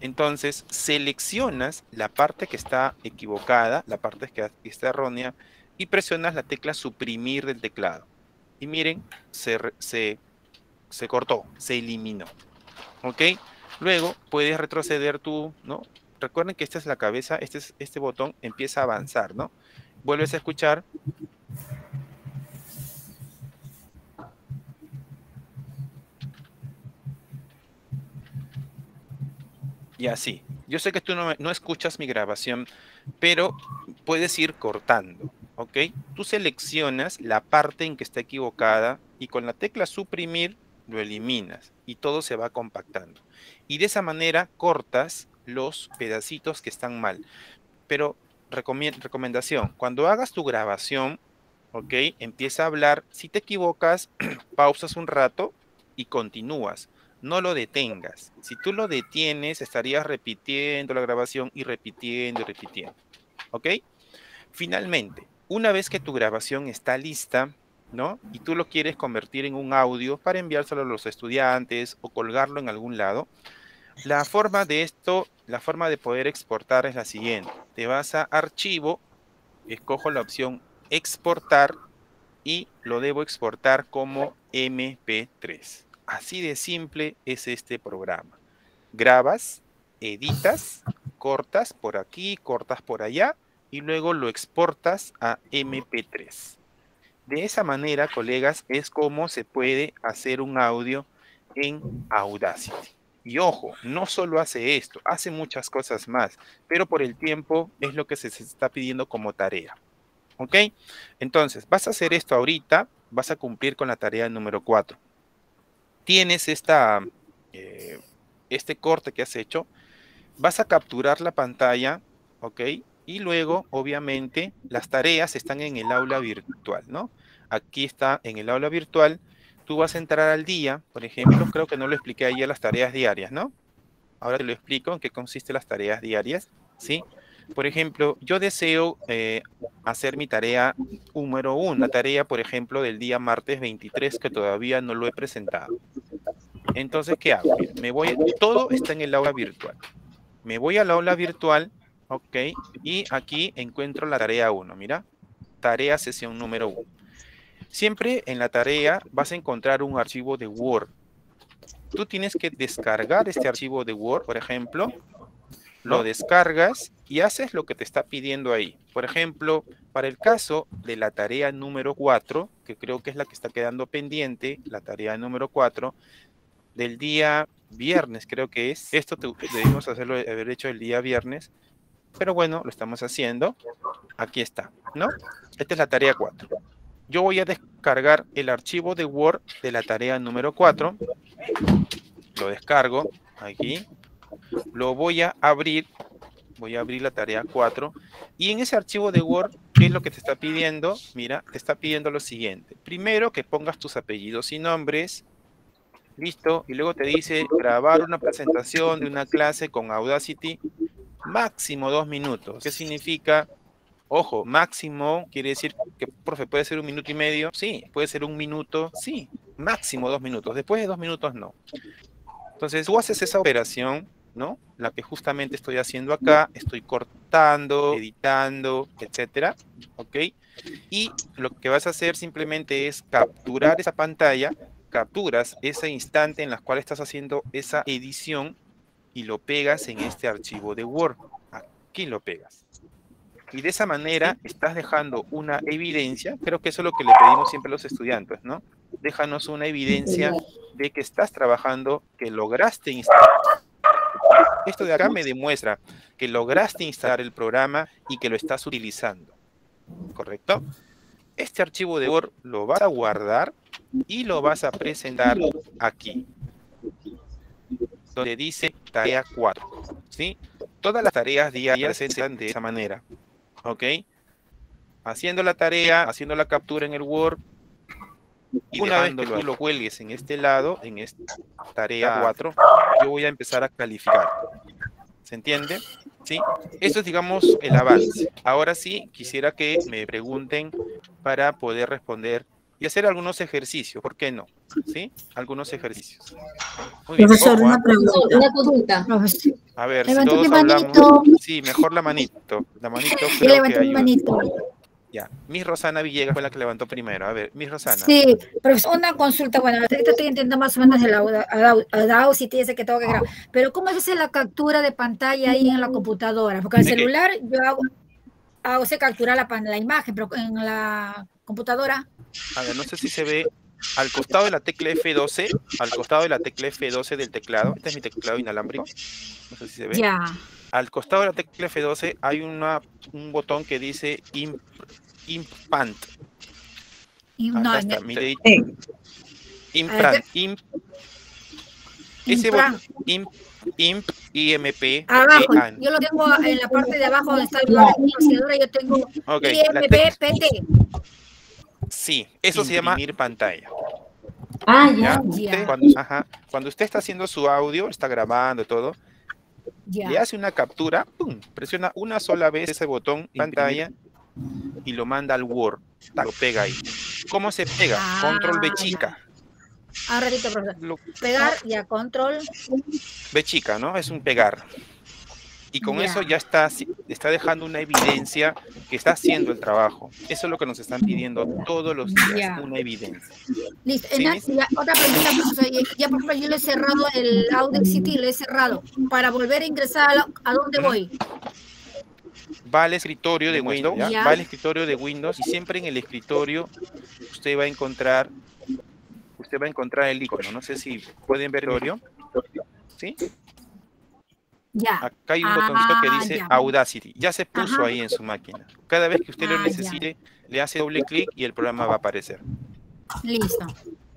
Entonces, seleccionas la parte que está equivocada, la parte que está errónea, y presionas la tecla suprimir del teclado. Y miren, se, se, se cortó, se eliminó. ¿Ok? Luego puedes retroceder tú, ¿no? Recuerden que esta es la cabeza, este, es, este botón empieza a avanzar, ¿no? Vuelves a escuchar. Y así. Yo sé que tú no, no escuchas mi grabación, pero puedes ir cortando, ¿ok? Tú seleccionas la parte en que está equivocada y con la tecla suprimir lo eliminas y todo se va compactando. Y de esa manera cortas los pedacitos que están mal. Pero recomendación, cuando hagas tu grabación, ¿ok? Empieza a hablar, si te equivocas, pausas un rato y continúas. No lo detengas. Si tú lo detienes, estarías repitiendo la grabación y repitiendo y repitiendo. ¿Ok? Finalmente, una vez que tu grabación está lista, ¿no? Y tú lo quieres convertir en un audio para enviárselo a los estudiantes o colgarlo en algún lado, la forma de esto, la forma de poder exportar es la siguiente. Te vas a archivo, escojo la opción exportar y lo debo exportar como MP3. Así de simple es este programa. Grabas, editas, cortas por aquí, cortas por allá y luego lo exportas a MP3. De esa manera, colegas, es como se puede hacer un audio en Audacity. Y ojo, no solo hace esto, hace muchas cosas más, pero por el tiempo es lo que se está pidiendo como tarea. ¿Ok? Entonces, vas a hacer esto ahorita, vas a cumplir con la tarea número 4. Tienes esta, eh, este corte que has hecho, vas a capturar la pantalla, ¿ok? Y luego, obviamente, las tareas están en el aula virtual, ¿no? Aquí está en el aula virtual tú vas a entrar al día, por ejemplo, creo que no lo expliqué ahí a las tareas diarias, ¿no? Ahora te lo explico en qué consisten las tareas diarias, ¿sí? Por ejemplo, yo deseo eh, hacer mi tarea número uno, la tarea, por ejemplo, del día martes 23, que todavía no lo he presentado. Entonces, ¿qué hago? Me voy, todo está en el aula virtual. Me voy al aula virtual, ok, y aquí encuentro la tarea 1, mira, tarea sesión número 1. Siempre en la tarea vas a encontrar un archivo de Word. Tú tienes que descargar este archivo de Word, por ejemplo, lo descargas y haces lo que te está pidiendo ahí. Por ejemplo, para el caso de la tarea número 4, que creo que es la que está quedando pendiente, la tarea número 4, del día viernes, creo que es. Esto debimos hacerlo, haber hecho el día viernes, pero bueno, lo estamos haciendo. Aquí está, ¿no? Esta es la tarea 4 yo voy a descargar el archivo de Word de la tarea número 4. Lo descargo aquí. Lo voy a abrir. Voy a abrir la tarea 4. Y en ese archivo de Word, ¿qué es lo que te está pidiendo? Mira, te está pidiendo lo siguiente. Primero que pongas tus apellidos y nombres. Listo. Y luego te dice grabar una presentación de una clase con Audacity máximo dos minutos. ¿Qué significa? Ojo, máximo quiere decir que, profe, puede ser un minuto y medio. Sí, puede ser un minuto. Sí, máximo dos minutos. Después de dos minutos, no. Entonces, tú haces esa operación, ¿no? La que justamente estoy haciendo acá. Estoy cortando, editando, etcétera. ¿Ok? Y lo que vas a hacer simplemente es capturar esa pantalla, capturas ese instante en el cual estás haciendo esa edición y lo pegas en este archivo de Word. Aquí lo pegas. Y de esa manera estás dejando una evidencia, creo que eso es lo que le pedimos siempre a los estudiantes, ¿no? Déjanos una evidencia de que estás trabajando, que lograste instalar. Esto de acá me demuestra que lograste instalar el programa y que lo estás utilizando. ¿Correcto? Este archivo de Word lo vas a guardar y lo vas a presentar aquí. Donde dice tarea 4. ¿Sí? Todas las tareas diarias se hacen de esa manera. ¿Ok? Haciendo la tarea, haciendo la captura en el Word, y una vez que tú lo cuelgues en este lado, en esta tarea 4, yo voy a empezar a calificar. ¿Se entiende? ¿Sí? Esto es, digamos, el avance. Ahora sí, quisiera que me pregunten para poder responder y hacer algunos ejercicios, ¿por qué no? ¿Sí? Algunos ejercicios. Profesor, una ¿ah? pregunta. Una consulta. A ver, si todos hablamos... Sí, mejor la manito. La manito creo que mi manito. Ya, Miss Rosana Villegas fue la que levantó primero. A ver, Miss Rosana. Sí, profesor, una consulta. Bueno, ahorita estoy entendiendo más o menos el audio, si dice que tengo que grabar. Pero ¿cómo se hace la captura de pantalla ahí en la computadora? Porque en el celular yo hago, hago se captura la, la imagen, pero en la computadora. A ver, no sé si se ve al costado de la tecla F12, al costado de la tecla F12 del teclado, este es mi teclado inalámbrico, no sé si se ve. Ya. Al costado de la tecla F12 hay una, un botón que dice impant. Y- Acá no, está, en mi dedito. Eh. Implant, imp, ese botón, imp, imp, IMP, Abajo, yo lo tengo en la parte de abajo donde está el procesadora, yo tengo Ok, la IMPPT. Sí, eso se llama imprimir pantalla. Ah, ya. Usted Ya. cuando, ajá, cuando usted está haciendo su audio, está grabando todo, Ya. le hace una captura, pum, presiona una sola vez ese botón pantalla y lo manda al Word, lo pega ahí. ¿Cómo se pega? Control B Ah, chica. Ah, ratito, profesor. Pegar, ya, control. B chica, ¿no? Es un pegar. Y con eso ya está, está dejando una evidencia que está haciendo el trabajo. Eso es lo que nos están pidiendo todos los días, una evidencia. Listo. Sí, En- ya, otra pregunta, profesor. Ya, ya, por ejemplo, yo le he cerrado el Audacity, lo he cerrado. Para volver a ingresar, a, la- ¿a dónde voy? va al escritorio de Windows, va al escritorio de Windows y siempre en el escritorio usted va a encontrar, usted va a encontrar el icono. No sé si pueden ver el escritorio. ¿Sí? Ya. Acá hay un Ah, botoncito que dice ya. Audacity. Ya se puso Ajá. ahí en su máquina. Cada vez que usted lo Ah, ya. necesite, le hace doble clic y el programa va a aparecer. Listo.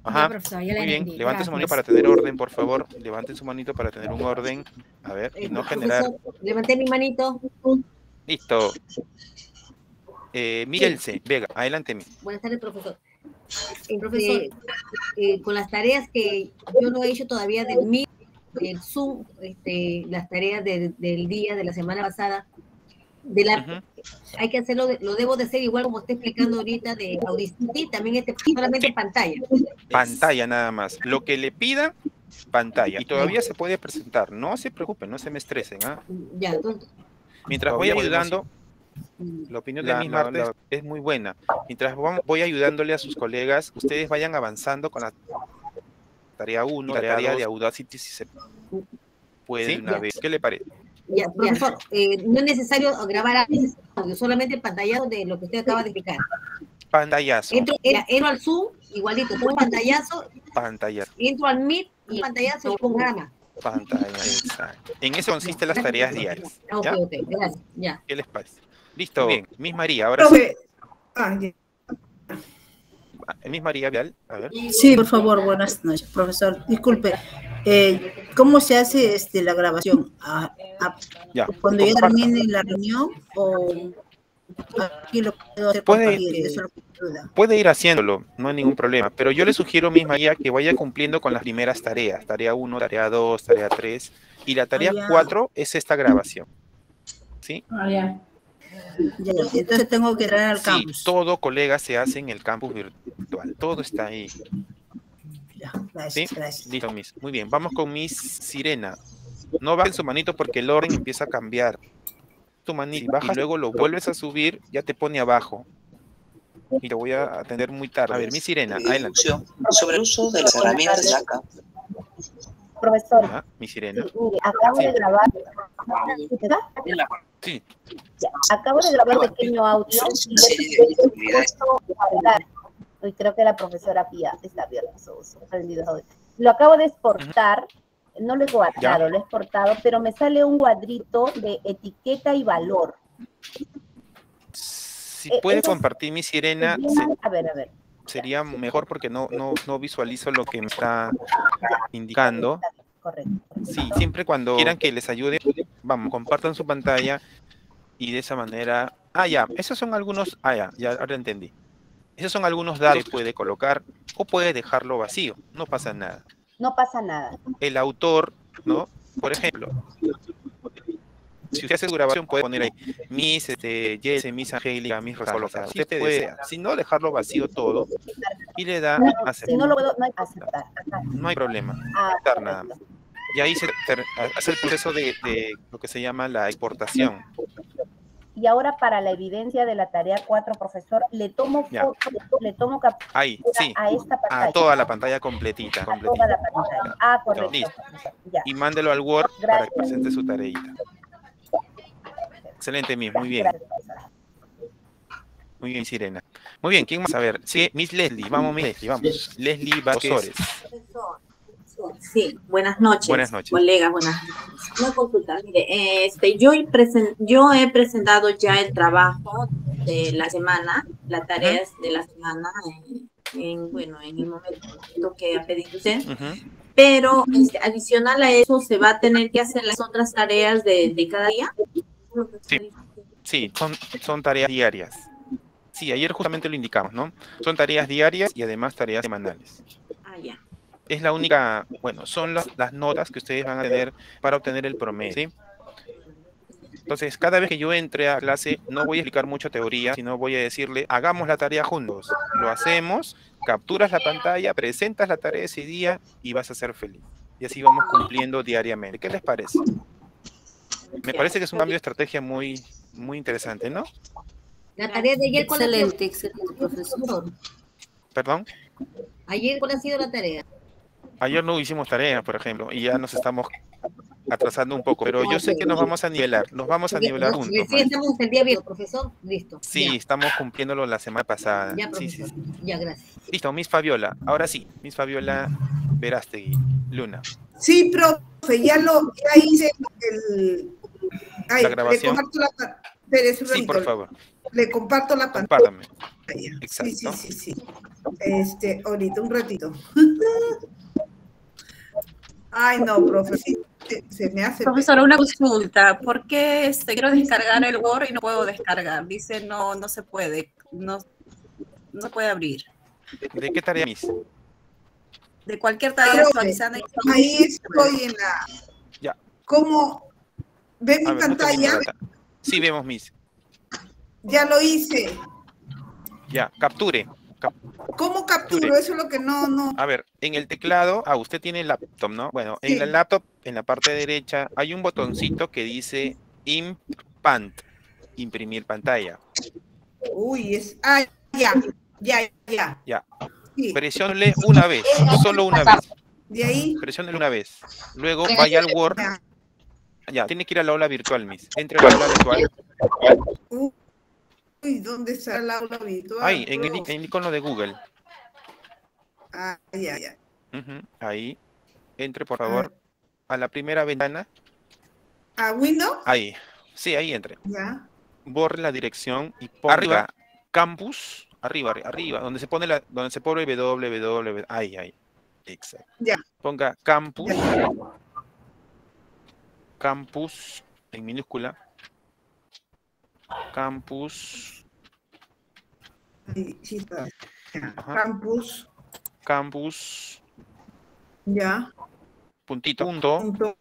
Ajá. Ya, Muy bien. entendí. Levante su manito para tener orden, por favor. Levanten su manito para tener un orden. A ver, y no generar. Levanté mi manito. Listo. Eh, Miguel C. Vega, adelante. Buenas tardes, profesor. Profesor, eh, con las tareas que yo no he hecho todavía del MIT, del Zoom, este, las tareas del, del día, de la semana pasada, de la, hay que hacerlo, lo debo de hacer igual como está explicando ahorita de Audacity, también este, solamente pantalla. Pantalla nada más. Lo que le pidan, pantalla. Y todavía se puede presentar. No se preocupen, no se me estresen. ¿ah? Ya, entonces, Mientras voy ayudando, la opinión de La- mis la- es muy buena. Mientras voy ayudándole a sus colegas, ustedes vayan avanzando con la tarea 1, la tarea de Audacity si se puede de una Ya. vez. ¿Qué le parece? ya, profesor, eh, no es necesario grabar audio, solamente el pantallazo de lo que usted acaba de explicar. Pantallazo. Entro, entro al Zoom, igualito, pongo pantallazo, Pantallazo. entro al Meet y pantallazo y pongo grama. Pantalla, exacto. En eso consisten las tareas diarias. Ok, ¿ya? ok, gracias, ya. ¿Qué les parece? Listo. Bien, Miss María, ahora Profe, sí. Miss María Vial, a ver. Sí, por favor, buenas noches, profesor. Disculpe, eh, ¿cómo se hace este, la grabación? ¿A- a- Ya. ¿Cuando ya termine la reunión o aquí lo puedo hacer Puede, Eso lo ir haciéndolo, no hay ningún problema, pero yo le sugiero Miss María que vaya cumpliendo con las primeras tareas, tarea 1, tarea 2, tarea 3, y la tarea Ah, ya. 4 es esta grabación. ¿Sí? Ah, ya. Ya, Entonces tengo que entrar al Sí, campus. todo colega se hace en el campus virtual, todo está ahí. ¿Sí? Listo, Miss. Muy bien, vamos con Miss Sirena. No bajen su manito porque el orden empieza a cambiar. Tu manito, y luego lo vuelves a subir, ya te pone abajo. Y te voy a atender muy tarde. A ver, Miss Sirena, adelante. sobre el uso de las herramientas de acá. Profesor, Ya, Miss Sirena. mire, acabo Sí. de grabar. Sí. Ya, acabo de grabar pequeño audio y le he puesto guardar. Uy, creo que la profesora Pía está abierta sus aprendidos. Lo acabo de exportar, no lo he guardado, lo he exportado, pero me sale un cuadrito de etiqueta y valor. Si Eh, puede compartir Miss Sirena, Bien, se- A ver, a ver. sería mejor porque no, no, no visualizo lo que me está indicando. Correcto. Sí, siempre cuando quieran que les ayude, vamos, compartan su pantalla y de esa manera. Ah, ya, esos son algunos. Ah, ya, ya ahora entendí. Esos son algunos datos que puede colocar o puede dejarlo vacío, no pasa nada. No pasa nada. El autor, ¿no? Por ejemplo, si usted hace su grabación, puede poner ahí Miss este, Jesse, Miss Angélica, Miss Rosa. Usted puede, si no, dejarlo vacío todo y le da a Si no lo puedo, no hay aceptar. no hay problema. Ah, aceptar nada más. Y ahí se hace el proceso de, de lo que se llama la exportación. Y ahora para la evidencia de la tarea 4, profesor, le tomo Ya. foto, le tomo captura Ahí, sí. a esta pantalla. A toda la pantalla completita. A toda completita. la pantalla. Ah, correcto. Ya. Y mándelo al Word para que presente su tareita. Excelente, Miss. Muy bien. Gracias. Muy bien, Sirena. Muy bien, ¿quién más? A ver, sí, Miss Leslie. Vamos, Miss Leslie, vamos. Leslie Vázquez. Sí, buenas noches. Buenas noches. Colegas, buenas noches. Una consulta, mire, este, yo, he presen- yo he presentado ya el trabajo de la semana, las tareas de la semana, en, en, bueno, en el momento que ha pedido usted. Pero este, adicional a eso, se va a tener que hacer las otras tareas de, de cada día. Sí, sí son, son tareas diarias. Sí, ayer justamente lo indicamos, ¿no? Son tareas diarias y además tareas semanales. Ah, ya. Es la única, bueno, son las, las notas que ustedes van a tener para obtener el promedio, ¿sí? Entonces, cada vez que yo entre a clase, no voy a explicar mucho teoría, sino voy a decirle, hagamos la tarea juntos. Lo hacemos, capturas la pantalla, presentas la tarea ese día y vas a ser feliz. Y así vamos cumpliendo diariamente. ¿Qué les parece? Me parece que es un cambio de estrategia muy, muy interesante, ¿no? La tarea de ayer, ¿cuál ha sido? Excelente, excelente, profesor. ¿Perdón? Ayer, ¿cuál ha sido la tarea? Ayer no hicimos tarea, por ejemplo, y ya nos estamos atrasando un poco, pero yo sé que nos vamos a nivelar, nos vamos a nivelar No, un Recién estamos el día viernes, profesor. Listo. Sí, Ya. estamos cumpliéndolo la semana pasada. Ya, Sí, sí, sí. Ya, gracias. Listo, Miss Fabiola. Ahora sí, Miss Fabiola Verástegui, Luna. Sí, profe, ya lo ya hice el. Ay, La grabación. Le comparto la Sí, por favor, Le comparto la pantalla. compártame. Sí, Exacto. sí, sí, sí. Este, ahorita, un ratito. Ay, no, profe, sí, se, se me hace. Profesora, una consulta. ¿Por qué este, quiero descargar el Word y no puedo descargar? Dice no, no se puede, no, no se puede abrir. ¿De qué tarea, Miss? De cualquier tarea Profe, actualizada. ahí estoy en la. Ya. ¿Cómo? ¿Ve mi ver, pantalla? Sí, vemos, Miss. Ya lo hice. Ya, capture. Cap- ¿Cómo capturo? Eso es lo que no, no. A ver, en el teclado, ah, usted tiene el laptop, ¿no? Bueno, en la laptop, en la parte derecha, hay un botoncito que dice Impant, imprimir pantalla. Uy, es. Ah, ya, ya, ya. Ya. Sí. Presiónle una vez, solo una vez. De ahí. Presiónele una vez. Luego vaya al Word. Ya, tiene que ir a la aula virtual, Miss. Entre a la aula virtual. Uy, ¿dónde está la aula virtual? Ahí, en el, profe? en el icono de Google. Ah, ya, ya. Ahí. Entre, por favor, a la primera ventana. ¿A Windows? Ahí. Sí, ahí entre. Ya. borre la dirección y ponga arriba campus, arriba, arri- arriba, donde se pone la, donde se pone www, ahí, ahí. Exacto. Ya. Ponga campus, campus en minúscula, campus, Sí, sí está. Ya. Ajá. Campus. campus, Ya. puntito, punto, Punto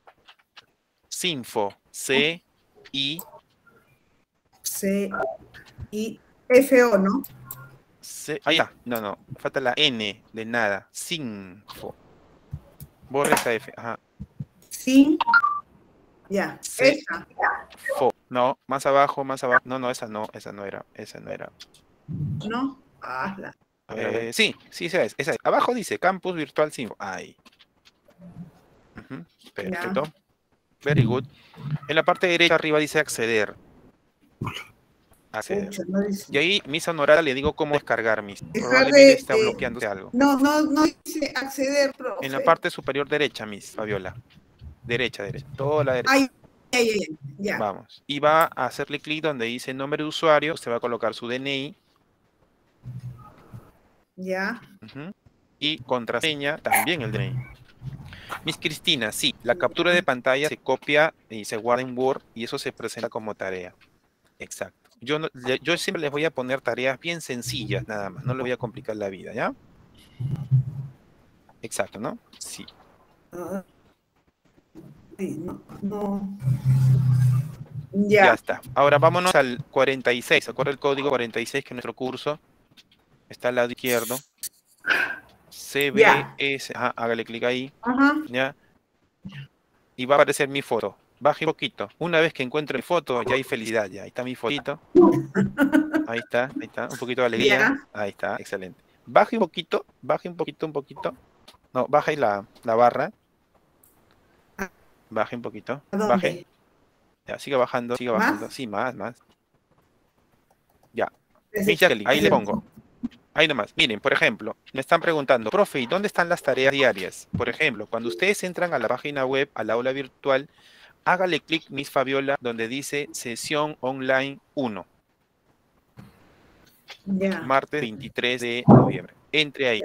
sinfo, C, I, C I F O, ¿no? C, ahí está, no, no, falta la N de nada, sinfo. Borre esa F, ajá. Sin. Ya. C, Esa. fo, no, más abajo, más abajo, no, no, esa no, esa no era, esa no era. ¿No? Ah, la- Eh, sí, sí, esa es, esa es. Abajo dice Campus Virtual Sinfo. Ahí. Perfecto. Very good. En la parte derecha arriba dice acceder. Acceder. Pucha, no dice- Y ahí, Misa Honorada, le digo cómo descargar mis. Dejar Probablemente de- está de- bloqueándose algo. No, no, no dice acceder, profe. En la parte superior derecha, Miss Fabiola. Derecha, derecha. Toda la derecha. Ay, ay, ay, ay, ya. Vamos. Y va a hacerle clic donde dice nombre de usuario. Usted va a colocar su DNI. Ya. Y contraseña, también el DNI. Miss Cristina, sí, la captura de pantalla se copia y se guarda en Word y eso se presenta como tarea. Exacto. Yo, no- yo siempre les voy a poner tareas bien sencillas, nada más. No les voy a complicar la vida, ¿ya? Exacto, ¿no? Sí. Sí, no, no. Ya. Ya. está. Ahora vámonos al 46. ¿Se acuerda el código 46 que es nuestro curso? Está al lado izquierdo. CBS. Ajá, hágale clic ahí. Ajá. ¿Ya? Y va a aparecer mi foto. Baje un poquito. Una vez que encuentre mi foto, ya hay felicidad. Ya, ahí está mi fotito. Ahí está, ahí está. Un poquito de alegría. Ahí está, excelente. Baje un poquito, baje un poquito, un poquito. No, ahí la, la barra. Baje un poquito. Baje. Ya, siga bajando, siga ¿Más? bajando. Sí, más, más. Ya. Ahí le pongo. Ahí nomás. Miren, por ejemplo, me están preguntando, profe, ¿y dónde están las tareas diarias? Por ejemplo, cuando ustedes entran a la página web, al aula virtual, hágale clic, Miss Fabiola, donde dice sesión online 1. Ya. Martes 23 de noviembre. Entre ahí.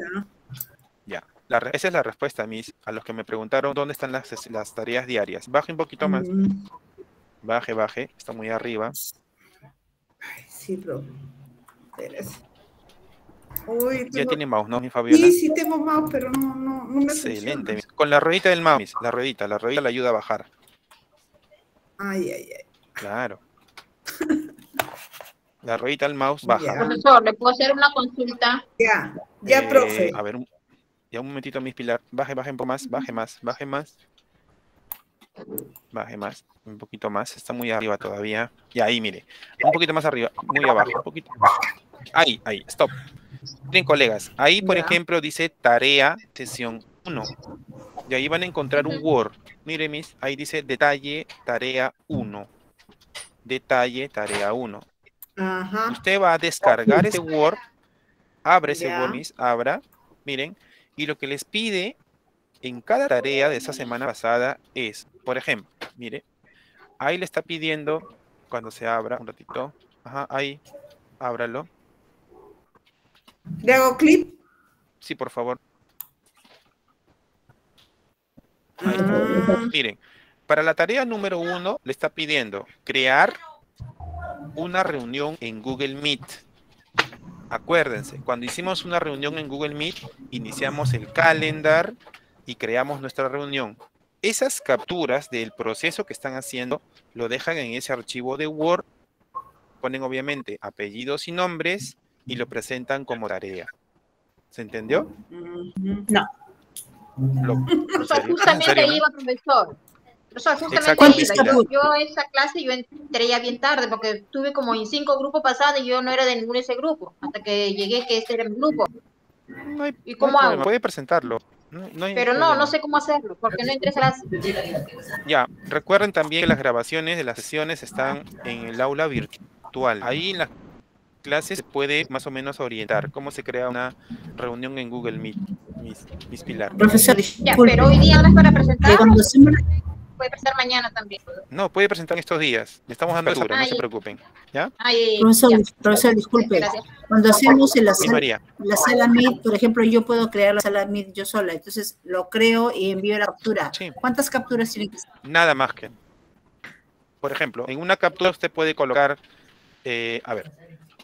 Ya. La esa es la respuesta, mis, a los que me preguntaron dónde están las, las tareas diarias. Baje un poquito más. Mm. Baje, baje. Está muy arriba. Sí. Uy, Ya tengo- tiene mouse, ¿no, mi Fabiola? Sí, sí tengo mouse, pero no, no, no me Excelente. funciona. Con la ruedita del mouse, la ruedita, la ruedita le ayuda a bajar. Ay, ay, ay. Claro. La ruedita del mouse baja. Profesor, ¿le puedo hacer una consulta? Ya, ya, Eh, profe. A ver, un, ya un momentito, mis pilar. Baje, baje un poco más, baje más, baje más. Baje más, un poquito más. Está muy arriba todavía. Y ahí, mire. Un poquito más arriba, muy abajo, un poquito. Ahí, ahí, stop. Miren, colegas, ahí, por Ya. ejemplo, dice tarea, sesión 1. Y ahí van a encontrar un Word. Miren, mis, ahí dice detalle, tarea 1. Detalle, tarea 1. Ajá. Usted va a descargar ese Word, abre ese. Word, mis, abra, miren, y lo que les pide en cada tarea de esa semana pasada es, por ejemplo, mire, ahí le está pidiendo, cuando se abra, un ratito, ajá, ahí, ábralo, ¿Le hago clip? sí, por favor. Ahí. Ah. Miren, para la tarea número uno le está pidiendo crear una reunión en Google Meet. Acuérdense, cuando hicimos una reunión en Google Meet, iniciamos el calendar y creamos nuestra reunión. Esas capturas del proceso que están haciendo lo dejan en ese archivo de Word, ponen obviamente apellidos y nombres y lo presentan como tarea. ¿Se entendió? No. Lo- ¿en Profesor, serio? ¿En justamente serio, ahí no? iba, profesor. Profesor, justamente ahí iba. Yo, esa clase yo entré ya bien tarde porque estuve como en cinco grupos pasados y yo no era de ninguno de ese grupo. Hasta que llegué que este era mi grupo. No hay, ¿Y no hay cómo problema, hago? Puede presentarlo. No- no hay Pero no, problema. no sé cómo hacerlo porque no entré a esa clase. Ya, recuerden también que las grabaciones de las sesiones están en el aula virtual. Ahí en las clases se puede más o menos orientar cómo se crea una reunión en Google Meet, mis, mis Pilar. Profesor, Ya, disculpe. pero hoy día no es para presentar. Puede presentar mañana también. No, puede presentar en estos días. Le estamos dando altura, no se preocupen. ¿Ya? Ay, Profesor, ya. profesor, disculpe. Gracias. Cuando hacemos en la sala, María. la sala Meet, por ejemplo, yo puedo crear la sala Meet yo sola, entonces lo creo y envío la captura. Sí. ¿Cuántas capturas tiene que ser? Nada más que. Por ejemplo, en una captura usted puede colocar. eh, a ver,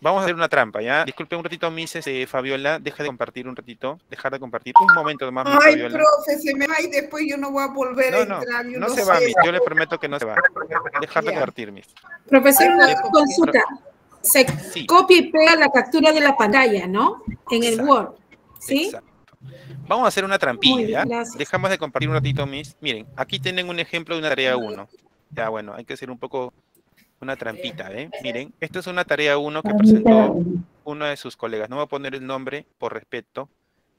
vamos a hacer una trampa, ¿ya? Disculpe un ratito, Miss este, Fabiola. Deja de compartir un ratito. Dejar de compartir. Un momento más, Ay, Fabiola. profe, se me va y después yo no voy a volver No, a entrar. yo no no se va. Miss. Yo le prometo que no se va. Dejar de compartir, Miss. Profesor, una Eh, consulta. Se Sí. copia y pega la captura de la pantalla, ¿no? En el. Word. ¿Sí? Exacto. Vamos a hacer una trampilla, bien. Dejamos de compartir un ratito, Miss. Miren, aquí tienen un ejemplo de una tarea 1. Ya, bueno, hay que hacer un poco una trampita, ¿eh? Miren, esta es una tarea 1 que presentó uno de sus colegas. No voy a poner el nombre por respeto,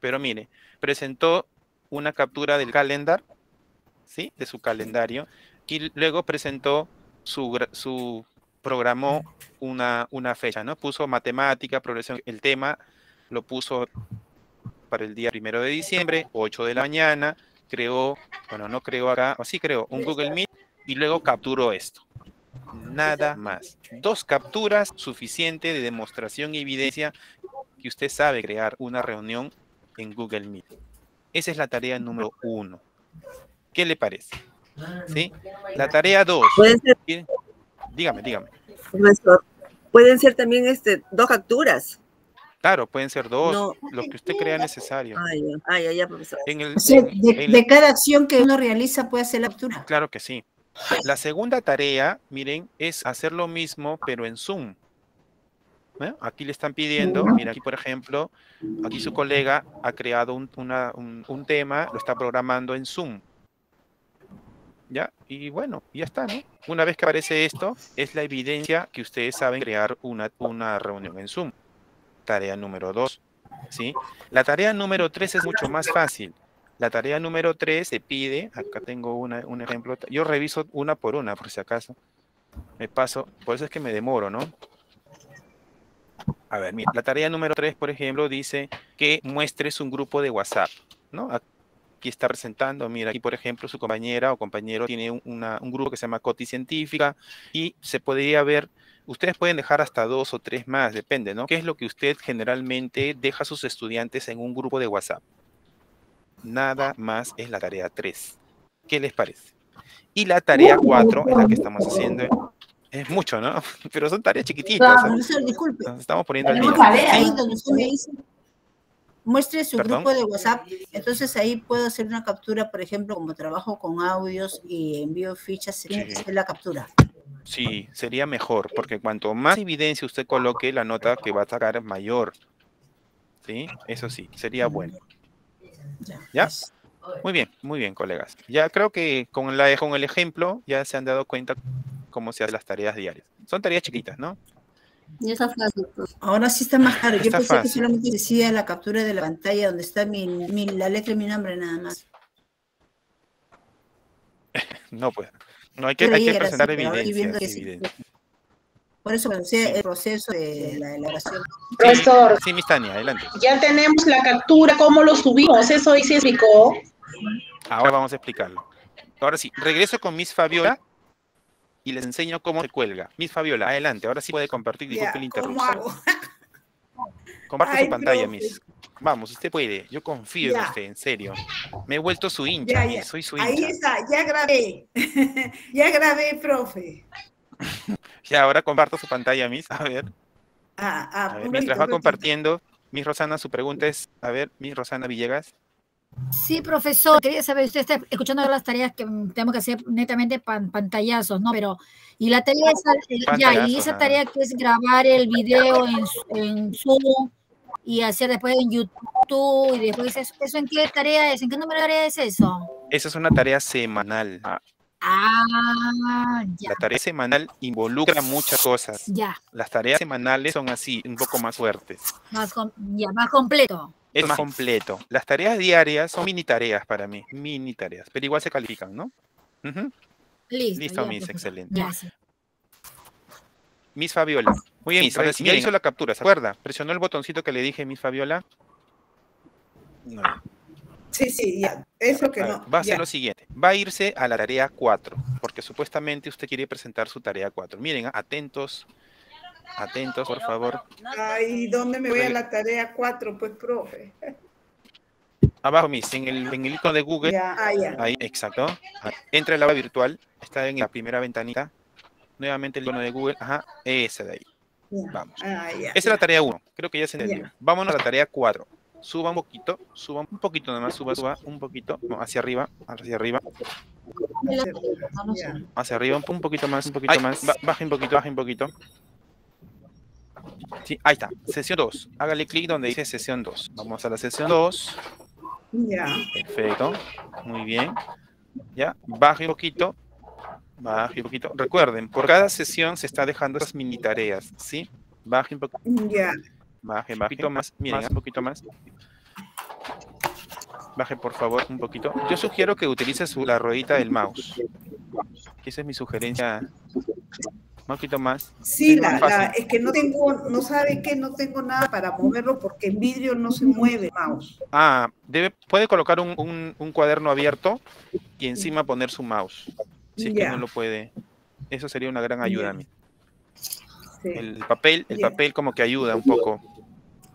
pero mire, presentó una captura del calendar, ¿sí? De su calendario, y luego presentó su, su programó una, una fecha, ¿no? Puso matemática, progresión, el tema lo puso para el día primero de diciembre, 8 de la mañana, creó, bueno, no creó acá, o sí creó un Google Meet y luego capturó esto. Nada más. Dos capturas suficiente de demostración y evidencia que usted sabe crear una reunión en Google Meet. Esa es la tarea número uno. ¿Qué le parece? ¿Sí? La tarea dos. Pueden ser, Dígame, dígame. profesor, pueden ser también este, dos capturas. Claro, pueden ser dos, No. lo que usted crea necesario. Ay, ay, profesor. En el, O sea, en- de, en- de cada acción que uno realiza puede hacer la captura. Claro que sí. La segunda tarea, miren, es hacer lo mismo, pero en Zoom. ¿Eh? Aquí le están pidiendo, mira, aquí por ejemplo, aquí su colega ha creado un, una- un- un tema, lo está programando en Zoom. ¿Ya? Y bueno, ya está, ¿no? Una vez que aparece esto, es la evidencia que ustedes saben crear una, una reunión en Zoom. Tarea número dos, ¿sí? La tarea número tres es mucho más fácil. La tarea número 3 se pide, acá tengo una- un ejemplo, yo reviso una por una por si acaso, me paso, por eso es que me demoro, ¿no? A ver, mira, la tarea número 3, por ejemplo, dice que muestres un grupo de WhatsApp, ¿no? Aquí está presentando, mira, aquí por ejemplo su compañera o compañero tiene un- grupo que se llama Coti Científica y se podría ver Ustedes pueden dejar hasta dos o tres más, depende, ¿no? ¿Qué es lo que usted generalmente deja a sus estudiantes en un grupo de WhatsApp? Nada más es la tarea 3. ¿Qué les parece? Y la tarea 4 es la que estamos haciendo. Es mucho, ¿no? Pero son tareas chiquititas. Ah, profesor, disculpe. Nos estamos poniendo al día. tarea ahí donde usted me dice, muestre su ¿Perdón? grupo de WhatsApp. Entonces ahí puedo hacer una captura, por ejemplo, como trabajo con audios y envío fichas, se tiene que Sí. hacer la captura. Sí, sería mejor, porque cuanto más evidencia usted coloque, la nota que va a sacar es mayor. ¿Sí? Eso sí, sería bueno. ¿Ya? Muy bien, muy bien, colegas. Ya creo que con, la, con el ejemplo ya se han dado cuenta cómo se hacen las tareas diarias. Son tareas chiquitas, ¿no? Y esa frase. Ahora sí está más claro. Yo Está pensé que solamente decía la captura de la pantalla donde está mi, mi- la letra y mi nombre nada más. No, pues. No, hay que, hay que presentar evidencias. Por eso pensé el proceso de la elaboración. Profesor. Sí, Miss Tania, adelante. Ya tenemos la captura, ¿cómo lo subimos? Eso hoy se explicó. Ahora vamos a explicarlo. Ahora sí, regreso con Miss Fabiola y les enseño cómo se cuelga. Miss Fabiola, adelante. Ahora sí puede compartir. Disculpe el ¿cómo interrupción. Comparte Ay, su pantalla, profe. Miss. Vamos, usted puede. Yo confío en usted, en serio. Me he vuelto su hincha, Ya, Miss. ya. Soy su Ahí hincha. está, ya grabé. ya grabé, profe. Ya, ahora comparto su pantalla, Miss. A ver. Ah, ah, A ver, mientras va compartiendo, Miss Rosana, su pregunta es, a ver, Miss Rosana Villegas. Sí, profesor, quería saber, usted está escuchando las tareas que mm, tenemos que hacer netamente pan- pantallazos, ¿no? Pero, y la tarea esa, eh, ya, y esa tarea que es grabar el video en, en Zoom y hacer después en YouTube y después eso, ¿eso en qué tarea es? ¿En qué número de tarea es eso? Esa es una tarea semanal. Ah, ya, La tarea semanal involucra muchas cosas. ya, Las tareas semanales son así, un poco más fuertes. más, com- ya, más completo. Es más completo. Las tareas diarias son mini tareas para mí, mini tareas, pero igual se califican, ¿no? Listo. Listo, ya, Miss, excelente. Gracias. Miss Fabiola. Muy bien, Miss. Ahora sí, ya hizo la captura, ¿se acuerda? Presionó el botoncito que le dije, Miss Fabiola. No. Sí, sí, ya. Eso que A ver, no. va a ser lo siguiente. Va a irse a la tarea 4, porque supuestamente usted quiere presentar su tarea 4. Miren, atentos, atentos, por favor. Ay, ¿dónde me voy a la tarea 4? Pues, profe. Abajo, Miss, en el, en el icono de Google. Ya, ah, ya. Ahí, exacto. Ahí. Entra el aula virtual, está en la primera ventanita. Nuevamente el icono de Google. Ajá, ese de ahí. Vamos. Ah. Esa es la tarea 1, creo que ya se entendió. Vámonos a la tarea 4. Suba un poquito, suba un poquito nada más, suba, suba un poquito, no, hacia arriba, hacia arriba, hacia arriba, un, poquito más, un poquito más, ba- baje un poquito, baje un poquito. Sí, ahí está, sesión 2. Hágale clic donde dice sesión 2. Vamos a la sesión 2. Ya. Perfecto, muy bien. Ya, baje un poquito, baje un poquito. Recuerden, por cada sesión se está dejando esas mini tareas, ¿sí? Baje un poquito. Ya. Baje, baje un poquito más. Miren, un poquito más. Baje, por favor, un poquito. Yo sugiero que utilice su- la ruedita del mouse. Esa es mi sugerencia. Un poquito más. Sí, Es la, es que no tengo, no sabe que no tengo nada para moverlo porque en vidrio no se mueve el mouse. Ah, debe, puede colocar un, un- un cuaderno abierto y encima poner su mouse. Si es que Ya. no lo puede. Eso sería una gran ayuda a mí. Sí. El papel, el papel como que ayuda un poco.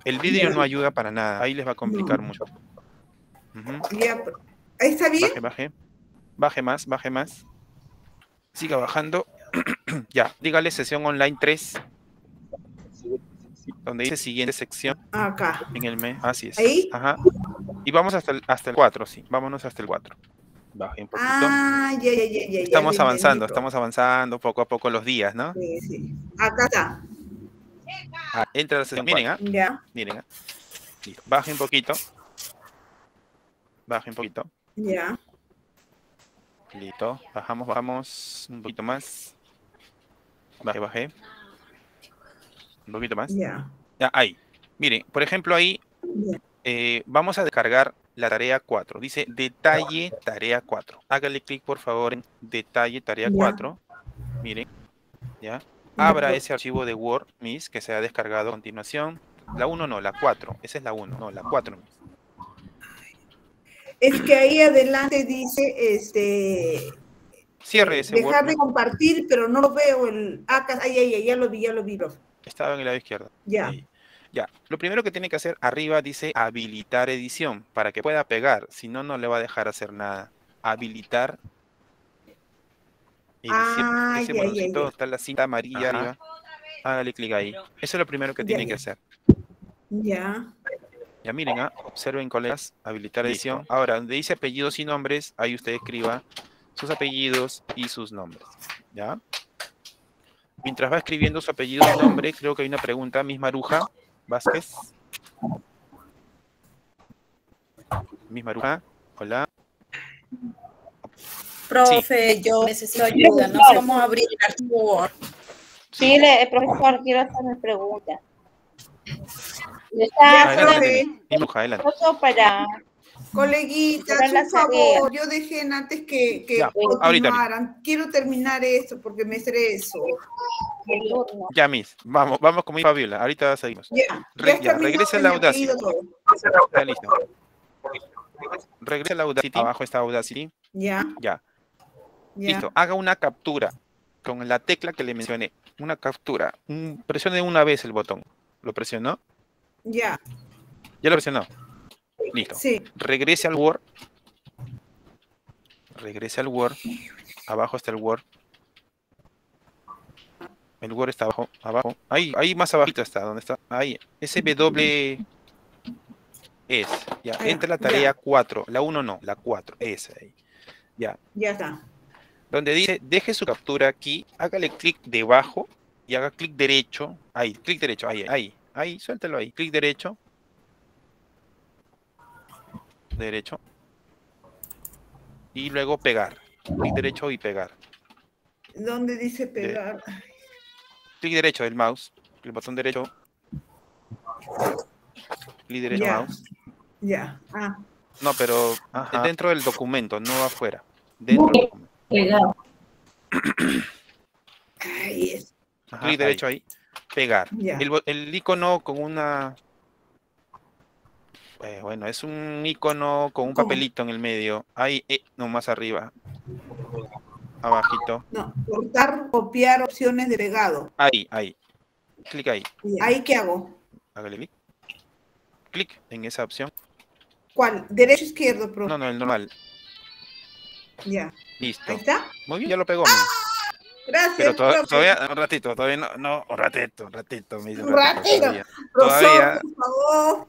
El vídeo no ayuda para nada. Ahí les va a complicar mucho. Ya, pero- ¿Ahí está bien? Baje, baje. Baje más, baje más. Siga bajando. ya, dígale sesión online 3. Donde dice siguiente sección. Acá. En el mes. Así es. ¿Ahí? Ajá. Y vamos hasta el, hasta el 4, sí. Vámonos hasta el 4. Baje un poquito. Ah, ya, ya, ya, ya. estamos avanzando, estamos avanzando poco a poco los días, ¿no? Sí, sí. Acá está. Ah, entra la sesión. Miren, ¿ah? Ya. Miren, ¿ah? Listo. Baje un poquito. Baje un poquito. Ya. Listo. Bajamos, bajamos un poquito más. Baje, bajé. Un poquito más. Ya. Ya, ahí. Miren, por ejemplo, ahí eh, vamos a descargar la tarea 4. Dice detalle tarea 4. Hágale clic, por favor, en detalle tarea Ya. 4. Miren, ya. Abra ese archivo de Word, Miss, que se ha descargado a continuación. La 1 no, la 4. Esa es la 1, no, la 4. Miss. Es que ahí adelante dice, este, Cierre ese Word. Dejar de compartir, pero no lo veo el acá. Ay, ay, ay, ya lo vi, ya lo vi, profe. Estaba en el lado izquierdo. Ya. Ahí. Ya. Lo primero que tiene que hacer arriba dice habilitar edición para que pueda pegar. Si no, no le va a dejar hacer nada. Habilitar edición. Ay, Ese ay, ay, botoncito ay. está la cinta amarilla arriba. Hágale clic ahí. Eso es lo primero que Ya, tiene ya. que hacer. Ya. Ya miren, ah, observen colegas, habilitar edición. Ahora, donde dice apellidos y nombres, ahí usted escriba sus apellidos y sus nombres. ¿Ya? Mientras va escribiendo su apellido y nombre, creo que hay una pregunta. Miss Maruja Vázquez. Miss Maruja, hola. Profe, yo necesito ayuda, no sé cómo abrir el archivo Word. Sí, le- profesor, quiero hacer mi pregunta. Está solo para la por favor, yo dejé antes que, que Ya, ahorita, continuaran. Quiero terminar esto porque me estreso. Ya, Miss, vamos, vamos con Miss Fabiola. Ahorita seguimos. Ya, Re- ya mi nombre, la mi listo. Regrese la Audacity. Abajo está Audacity. Ya, Ya. Ya. Listo. Haga una captura con la tecla que le mencioné. Una captura. Un- presione una vez el botón. ¿Lo presionó? Ya, Ya lo presionó. Listo. sí. Regrese al Word. Regrese al Word. Abajo está el Word. El Word está abajo. Abajo. Ahí, ahí más abajito está. ¿Dónde está? Ahí. SW es. Ya. Entra la ya. tarea 4. La 1 no. La 4. Esa ahí. Ya. Ya está. Donde dice deje su captura aquí, hágale clic debajo y haga clic derecho, ahí, clic derecho, ahí, ahí, ahí, suéltelo ahí, clic derecho, derecho, y luego pegar, clic derecho y pegar, ¿Dónde dice pegar? clic derecho del mouse, el botón derecho, clic derecho Ya. mouse, Ya. Ah, no, pero dentro del documento, no afuera, dentro del documento. Pegado. ahí es. clic derecho ahí. pegar. El, el icono con una. eh, bueno, es un icono con un ¿Cómo? papelito en el medio. Ahí, eh, no más arriba. Abajito. No, cortar, copiar opciones de pegado. Ahí, ahí. Clic ahí. ¿Ahí qué hago? Hágale clic. Clic en esa opción. ¿Cuál? ¿Derecho o izquierdo, profe? No, no, el normal. Ya. Listo. Ahí está. Muy bien, ya lo pegó. mira. Gracias, Pero to- profe. todavía, un ratito, todavía no, no, un ratito, un ratito, me dice Un ratito. todavía. Profesor, Todavía, por favor.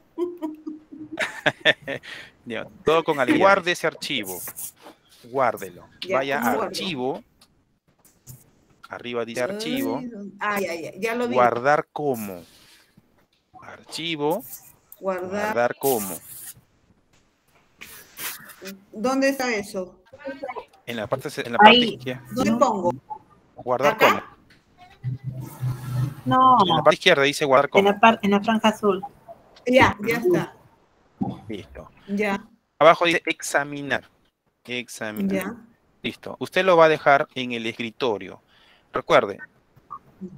todo con al guarde ese archivo. Guárdelo. Ya, Vaya ¿cómo a archivo. Arriba dice archivo. Ya lo vi. Guardar como. Archivo. Guardar. Guardar como. ¿Dónde está eso? En la parte, en la parte Ahí. izquierda. ¿Dónde pongo? Guardar como. No, En la parte izquierda dice guardar en como. la, par- en la franja azul. Ya, ya está. Listo. Ya, Abajo dice examinar. Examinar. ya. Listo. Usted lo va a dejar en el escritorio. Recuerde,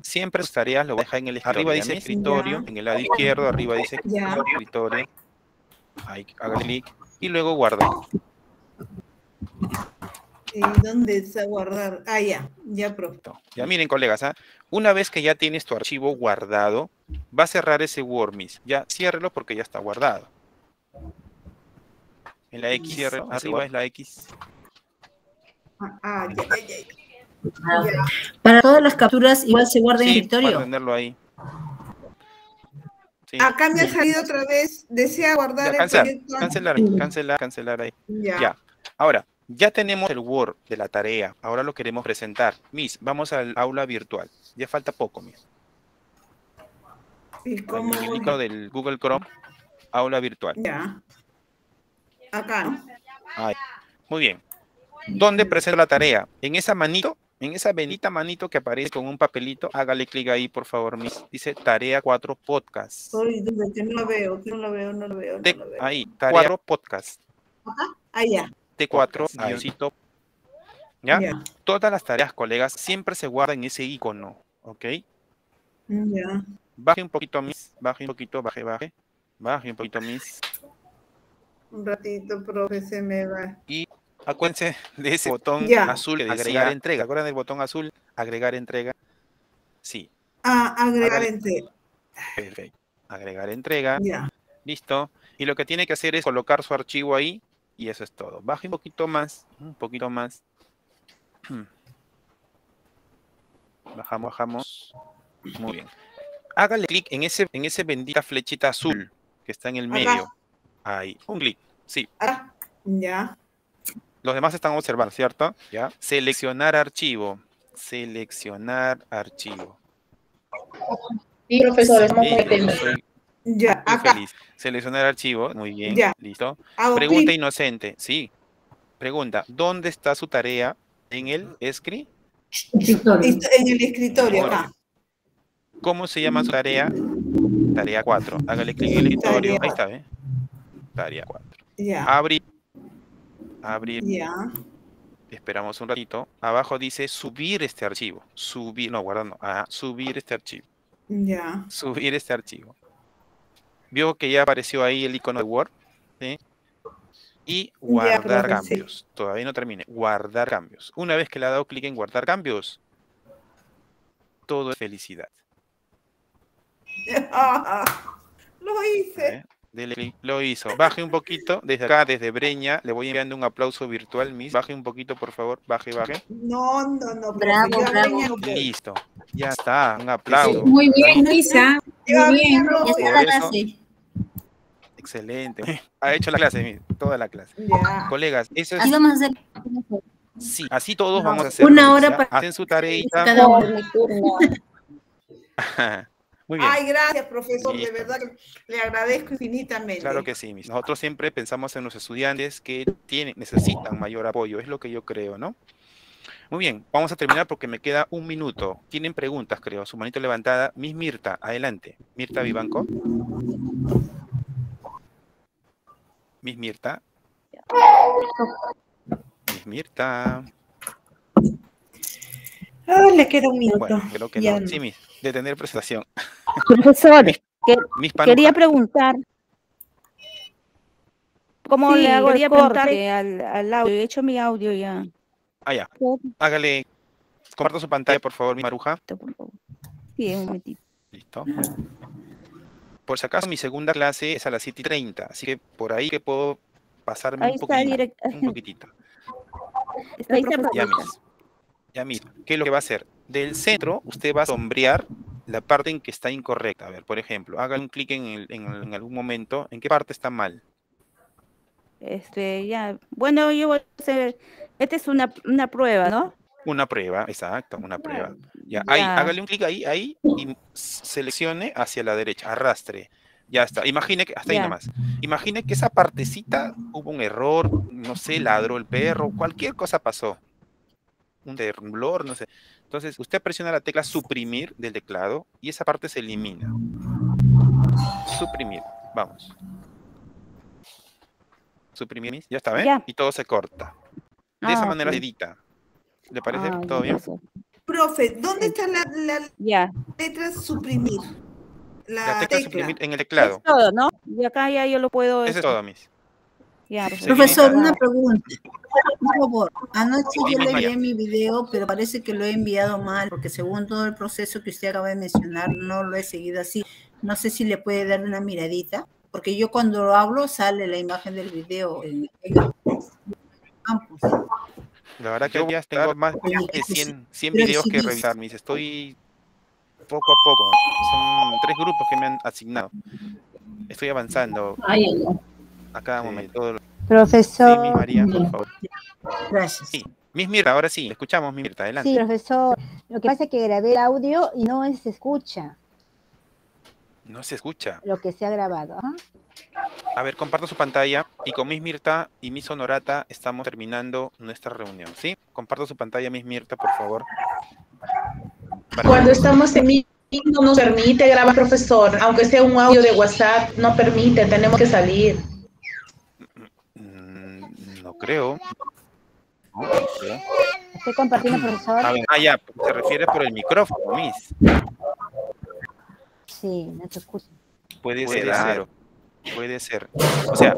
siempre sus tareas lo va a dejar en el escritorio. Arriba dice escritorio, en el lado izquierdo, arriba dice Ya. escritorio. Ahí, haga clic y luego guarda. ¿Y dónde está guardar? Ah, ya, ya, profe. Ya miren, colegas, ¿ah? una vez que ya tienes tu archivo guardado, va a cerrar ese WordMiss. Ya ciérrelo porque ya está guardado. En la X, ciérrelo. Arriba es la X. Ah, ah, ya, ya, ya. Ya. Para todas las capturas igual se guarda en Sí, escritorio. para tenerlo ahí. Sí. Acá me ha salido otra vez. Desea guardar Ya, el cancelar, proyecto. cancelar, cancelar, cancelar ahí. Ya. Ya. Ahora, ya tenemos el Word de la tarea. Ahora lo queremos presentar. Miss, vamos al aula virtual. Ya falta poco, Miss. ¿Y cómo? El icono del Google Chrome, aula virtual. Ya. Acá, ¿no? Ahí. Muy bien. ¿Dónde presenta la tarea? En esa manito, en esa bendita manito que aparece con un papelito, hágale clic ahí, por favor, Miss. Dice tarea 4 podcast. No lo veo, no lo veo, no lo veo. No T- lo veo. ahí, tarea 4 podcast. Ah, ya. T4, guioncito. ¿Ya? Ya. Todas las tareas, colegas, siempre se guardan en ese icono, ¿ok? Ya. Baje un poquito, Miss. Baje un poquito, baje, baje. Baje un poquito, Miss. Un ratito, profe, se me va. Y Acuérdense de ese botón azul de agregar entrega. ¿Acuerdan del botón azul? Agregar entrega. Sí, Ah, agregar Hágale. entre. perfecto. Agregar entrega. Ya. Listo. Y lo que tiene que hacer es colocar su archivo ahí y eso es todo. Baje un poquito más, un poquito más. Bajamos, bajamos. Muy bien. Hágale clic en ese, en ese bendita flechita azul que está en el Acá. medio. Ahí, un clic. Sí. Ah, ya. Los demás están observando, ¿cierto? Ya. Seleccionar archivo. Seleccionar archivo. Sí, profesor, estamos muy atentos. Ya, muy acá. feliz. Seleccionar archivo, muy bien, Ya. listo. Hago Pregunta clic. inocente, sí. Pregunta, ¿dónde está su tarea en el escri? Est- En el escritorio, acá. ¿Cómo se llama su tarea? Tarea 4. Hágale clic en el escritorio. Ahí está, ¿eh? Tarea 4. Ya. Abrir. Abrir. Ya. Esperamos un ratito. Abajo dice subir este archivo. Subir, no, guardar no. Ah, subir este archivo. Ya. Subir este archivo. Vio que ya apareció ahí el icono de Word. ¿sí? Y guardar cambios. Todavía no termine. Guardar cambios. Una vez que le ha dado clic en guardar cambios, todo es felicidad. Lo hice. ¿eh? Dele clic. Lo hizo. Baje un poquito. Desde acá, desde Breña, le voy enviando un aplauso virtual, Miss. Baje un poquito, por favor. Baje, baje. No, no, no. Bravo, bravo. Listo. Ya está. Un aplauso. Muy bien, Luisa. Yo a Muy bien. no Ya está la clase. Excelente. Ha hecho la clase. Toda la clase. Ya. Colegas, eso es. Así vamos a hacer. Sí, así todos vamos a hacer. Una hora para- Hacen su. Cada turno. Muy bien. Ay, gracias, profesor. De verdad que le agradezco infinitamente. Claro que sí. Miss. Nosotros siempre pensamos en los estudiantes que tienen, necesitan mayor apoyo. Es lo que yo creo, ¿no? Muy bien, vamos a terminar porque me queda un minuto. Tienen preguntas, creo. Su manito levantada. Miss Mirta, adelante. Mirta Vivanco. Miss Mirta. Miss Mirta. Ah, le queda un minuto. Bueno, creo que no. Sí, Miss. Detener presentación. Profesor, que- quería preguntar. ¿Cómo Sí, le hago el corte al, al audio? He hecho mi audio ya. Ah, ya. Hágale. Comparta su pantalla, por favor, mi maruja. Sí, un momentito. Listo. Por si acaso, mi segunda clase es a las 7 y 30, así que por ahí que puedo pasarme Ahí un está, poquitito. direct- Un poquitito. Está Ya, profesor. mis. Ya, mis. ¿Qué es lo que va a hacer? Del centro, usted va a sombrear la parte en que está incorrecta. A ver, por ejemplo, haga un clic en, el- en, en algún momento. ¿En qué parte está mal? Este, ya. Bueno, yo voy a hacer. Esta es una, una prueba, ¿no? Una prueba, exacto, una prueba. Ya, ahí, Ya. hágale un clic ahí, ahí, y seleccione hacia la derecha, arrastre. Ya está. Imagine que, hasta ahí nomás. Imagine que esa partecita hubo un error, no sé, ladró el perro, cualquier cosa pasó. Un temblor, no sé. Entonces, usted presiona la tecla suprimir del teclado y esa parte se elimina. Suprimir. Vamos. Suprimir. Ya está, ¿ven? Y todo se corta. De esa Ah, manera se edita. ¿Le parece? ¿Todo bien? Profe, ¿dónde está la, la letra suprimir? La, La tecla tecla. suprimir en el teclado. Es todo, ¿no? Y acá ya yo lo puedo. Eso es este, todo, Miss. Ya, Profesor, una pregunta. Por favor, anoche yo le envié mi video, pero parece que lo he enviado mal, porque según todo el proceso que usted acaba de mencionar, no lo he seguido así. No sé si le puede dar una miradita, porque yo cuando lo hablo sale la imagen del video en, en el campus. La verdad que ya tengo más de 100, 100 Pero videos que revisar, Miss. Estoy poco a poco. Son tres grupos que me han asignado. Estoy avanzando a cada momento. todo lo- Profesor. Sí, Miss María, por favor. Gracias. Sí. Miss Mirta, ahora sí, escuchamos, Miss Mirta, adelante. Sí, profesor. Lo que pasa es que grabé el audio y no se escucha No se escucha. lo que se ha grabado. ajá. A ver, comparto su pantalla y con Miss Mirta y Miss Honorata estamos terminando nuestra reunión, ¿sí? Comparto su pantalla, Miss Mirta, por favor. Para- Cuando estamos en meeting no nos permite grabar, profesor, aunque sea un audio de WhatsApp, no permite, tenemos que salir. Mm, No creo. No, creo. Estoy compartiendo, profesor. A ver, ah, ya, se refiere por el micrófono, Miss. Sí, no se escucha. Puede, ser, claro. Puede ser. O sea,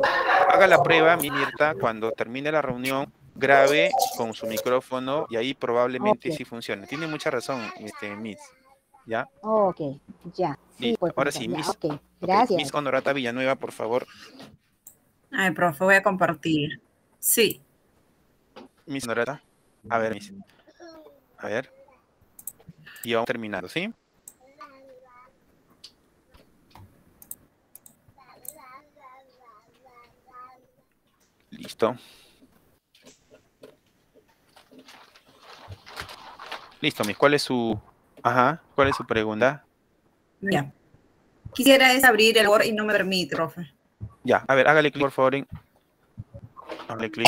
haga la prueba, mi Mirta, cuando termine la reunión, grabe con su micrófono y ahí probablemente Ok. sí funcione. Tiene mucha razón, este, Miss. ¿Ya? Ok, ya. Sí, Listo. pues, Ahora sí, ya, Miss. ok, ok, gracias. Miss Honorata Villanueva, por favor. Ay, profe, voy a compartir. Sí. Miss Honorata. A ver, Miss. A ver. Y vamos terminando, ¿sí? Listo. Listo, Miss. ¿Cuál es su... Ajá, ¿cuál es su pregunta? Ya. Quisiera es abrir el Word y no me permite, profe. Ya, a ver, hágale clic, por favor. en- Hágale clic.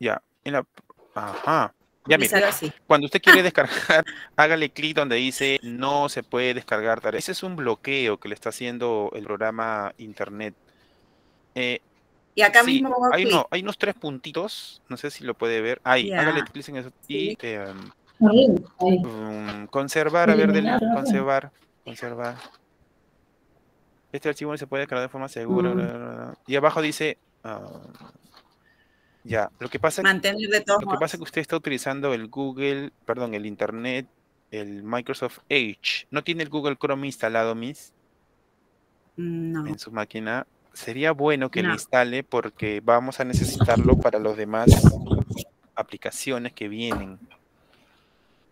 Ya, en la... Ajá. Ya, mire, cuando usted quiere descargar, hágale clic donde dice no se puede descargar tarea. Ese es un bloqueo que le está haciendo el programa internet. Eh, Y acá sí, mismo hay, uno- hay unos tres puntitos, no sé si lo puede ver. Ahí, Ya. hágale clic en eso. Y eh, ahí. mm, conservar, a ver, conservar, conservar. Este archivo se puede descargar de forma segura. Mm. Y abajo dice, ah, ya, lo que pasa Mantener de todos lo que pasa es que usted está utilizando el Google, perdón, el Internet, el Microsoft Edge. ¿No tiene el Google Chrome instalado, Miss? No. En su máquina. Sería bueno que lo instale porque vamos a necesitarlo para los demás aplicaciones que vienen.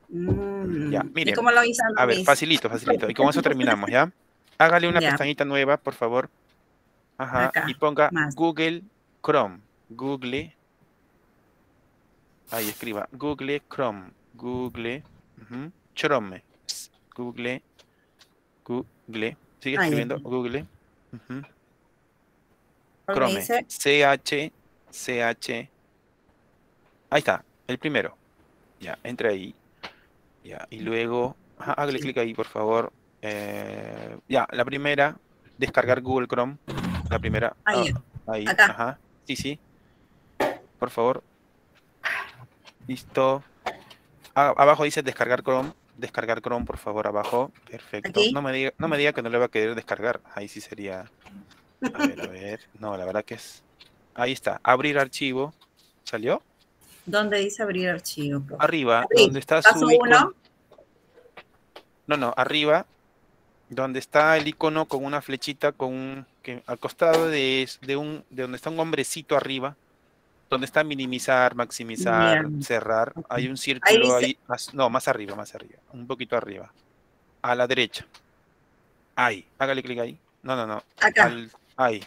Mm. Ya, ¿Y mire. cómo lo instalo, A ver, facilito, facilito. Y con eso terminamos, ¿ya? Hágale una Ya. pestañita nueva, por favor. Ajá. Acá, Y ponga más. Google Chrome. Google. Ahí escriba. Google Chrome. Google. Chrome. Google. Google. Sigue escribiendo. Google. me Chrome. CH. CH. Ahí está. El primero. Ya, entra ahí. Ya, y luego. ajá, hágale clic ahí, por favor. Eh, ya, la primera. Descargar Google Chrome. La primera. Ahí. ah, ahí. Acá. Ajá. Sí, sí. Por favor. Listo. Ah, abajo dice descargar Chrome. Descargar Chrome, por favor, abajo. Perfecto. Aquí. No me diga, no me diga que no le va a querer descargar. Ahí sí sería. A ver, a ver. No, la verdad que es. Ahí está. Abrir archivo. ¿Salió? ¿Dónde dice abrir archivo? profe? Arriba, Abrir. donde está Paso su icono. No, no, arriba, donde está el icono con una flechita, con un, que al costado de, de un, de donde está un hombrecito arriba, donde está minimizar, maximizar, Bien. cerrar, hay un círculo ahí, más, no, más arriba, más arriba, un poquito arriba, a la derecha, ahí, hágale clic ahí, no, no, no, Acá. al- ahí,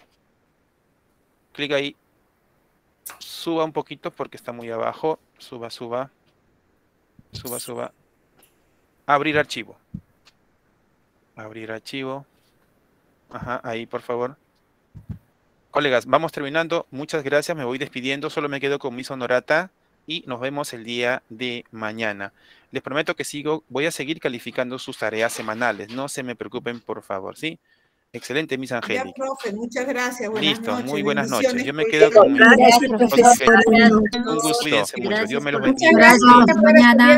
clic ahí, suba un poquito porque está muy abajo, suba, suba, suba, suba, abrir archivo, abrir archivo, ajá, ahí por favor. Colegas, vamos terminando. Muchas gracias. Me voy despidiendo. Solo me quedo con mi sonorata y nos vemos el día de mañana. Les prometo que sigo, voy a seguir calificando sus tareas semanales. No se me preocupen, por favor, ¿sí? Excelente, mis Ya, Angélica. profe, muchas gracias. Buenas Listo, noches. muy buenas noches. Yo me quedo con Gracias, profesor. Un gusto, cuídense mucho. Dios me los Muchas bendiga. gracias. Hasta mañana.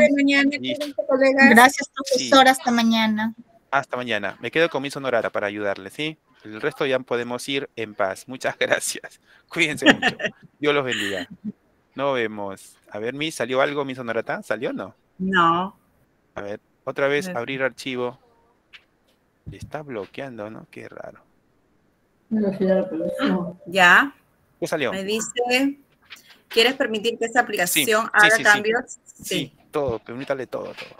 Gracias, profesor. Hasta mañana. Hasta mañana. Me quedo con mi sonorata para ayudarle, ¿sí? El resto ya podemos ir en paz. Muchas gracias. Cuídense mucho. Dios los bendiga. Nos vemos. A ver, mi, ¿salió algo mi sonorata? ¿Salió o no? No. A ver, otra vez abrir archivo. Está bloqueando, ¿no? Qué raro. Ya. ¿Qué salió? Me dice, ¿quieres permitir que esta aplicación sí, haga sí, sí. cambios? Sí, todo, permítale todo, todo.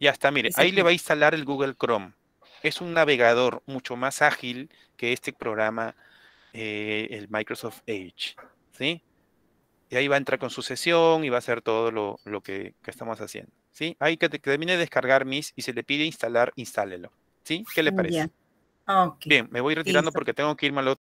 Ya está, mire, ahí aquí. le va a instalar el Google Chrome. Es un navegador mucho más ágil que este programa, eh, el Microsoft Edge, ¿sí? Y ahí va a entrar con su sesión y va a hacer todo lo, lo que, que estamos haciendo, ¿sí? Ahí que, te- que termine de descargar MIS y se le pide instalar, instálelo, ¿sí? ¿Qué le parece? Ok. Bien, me voy retirando Listo. porque tengo que irme al otro.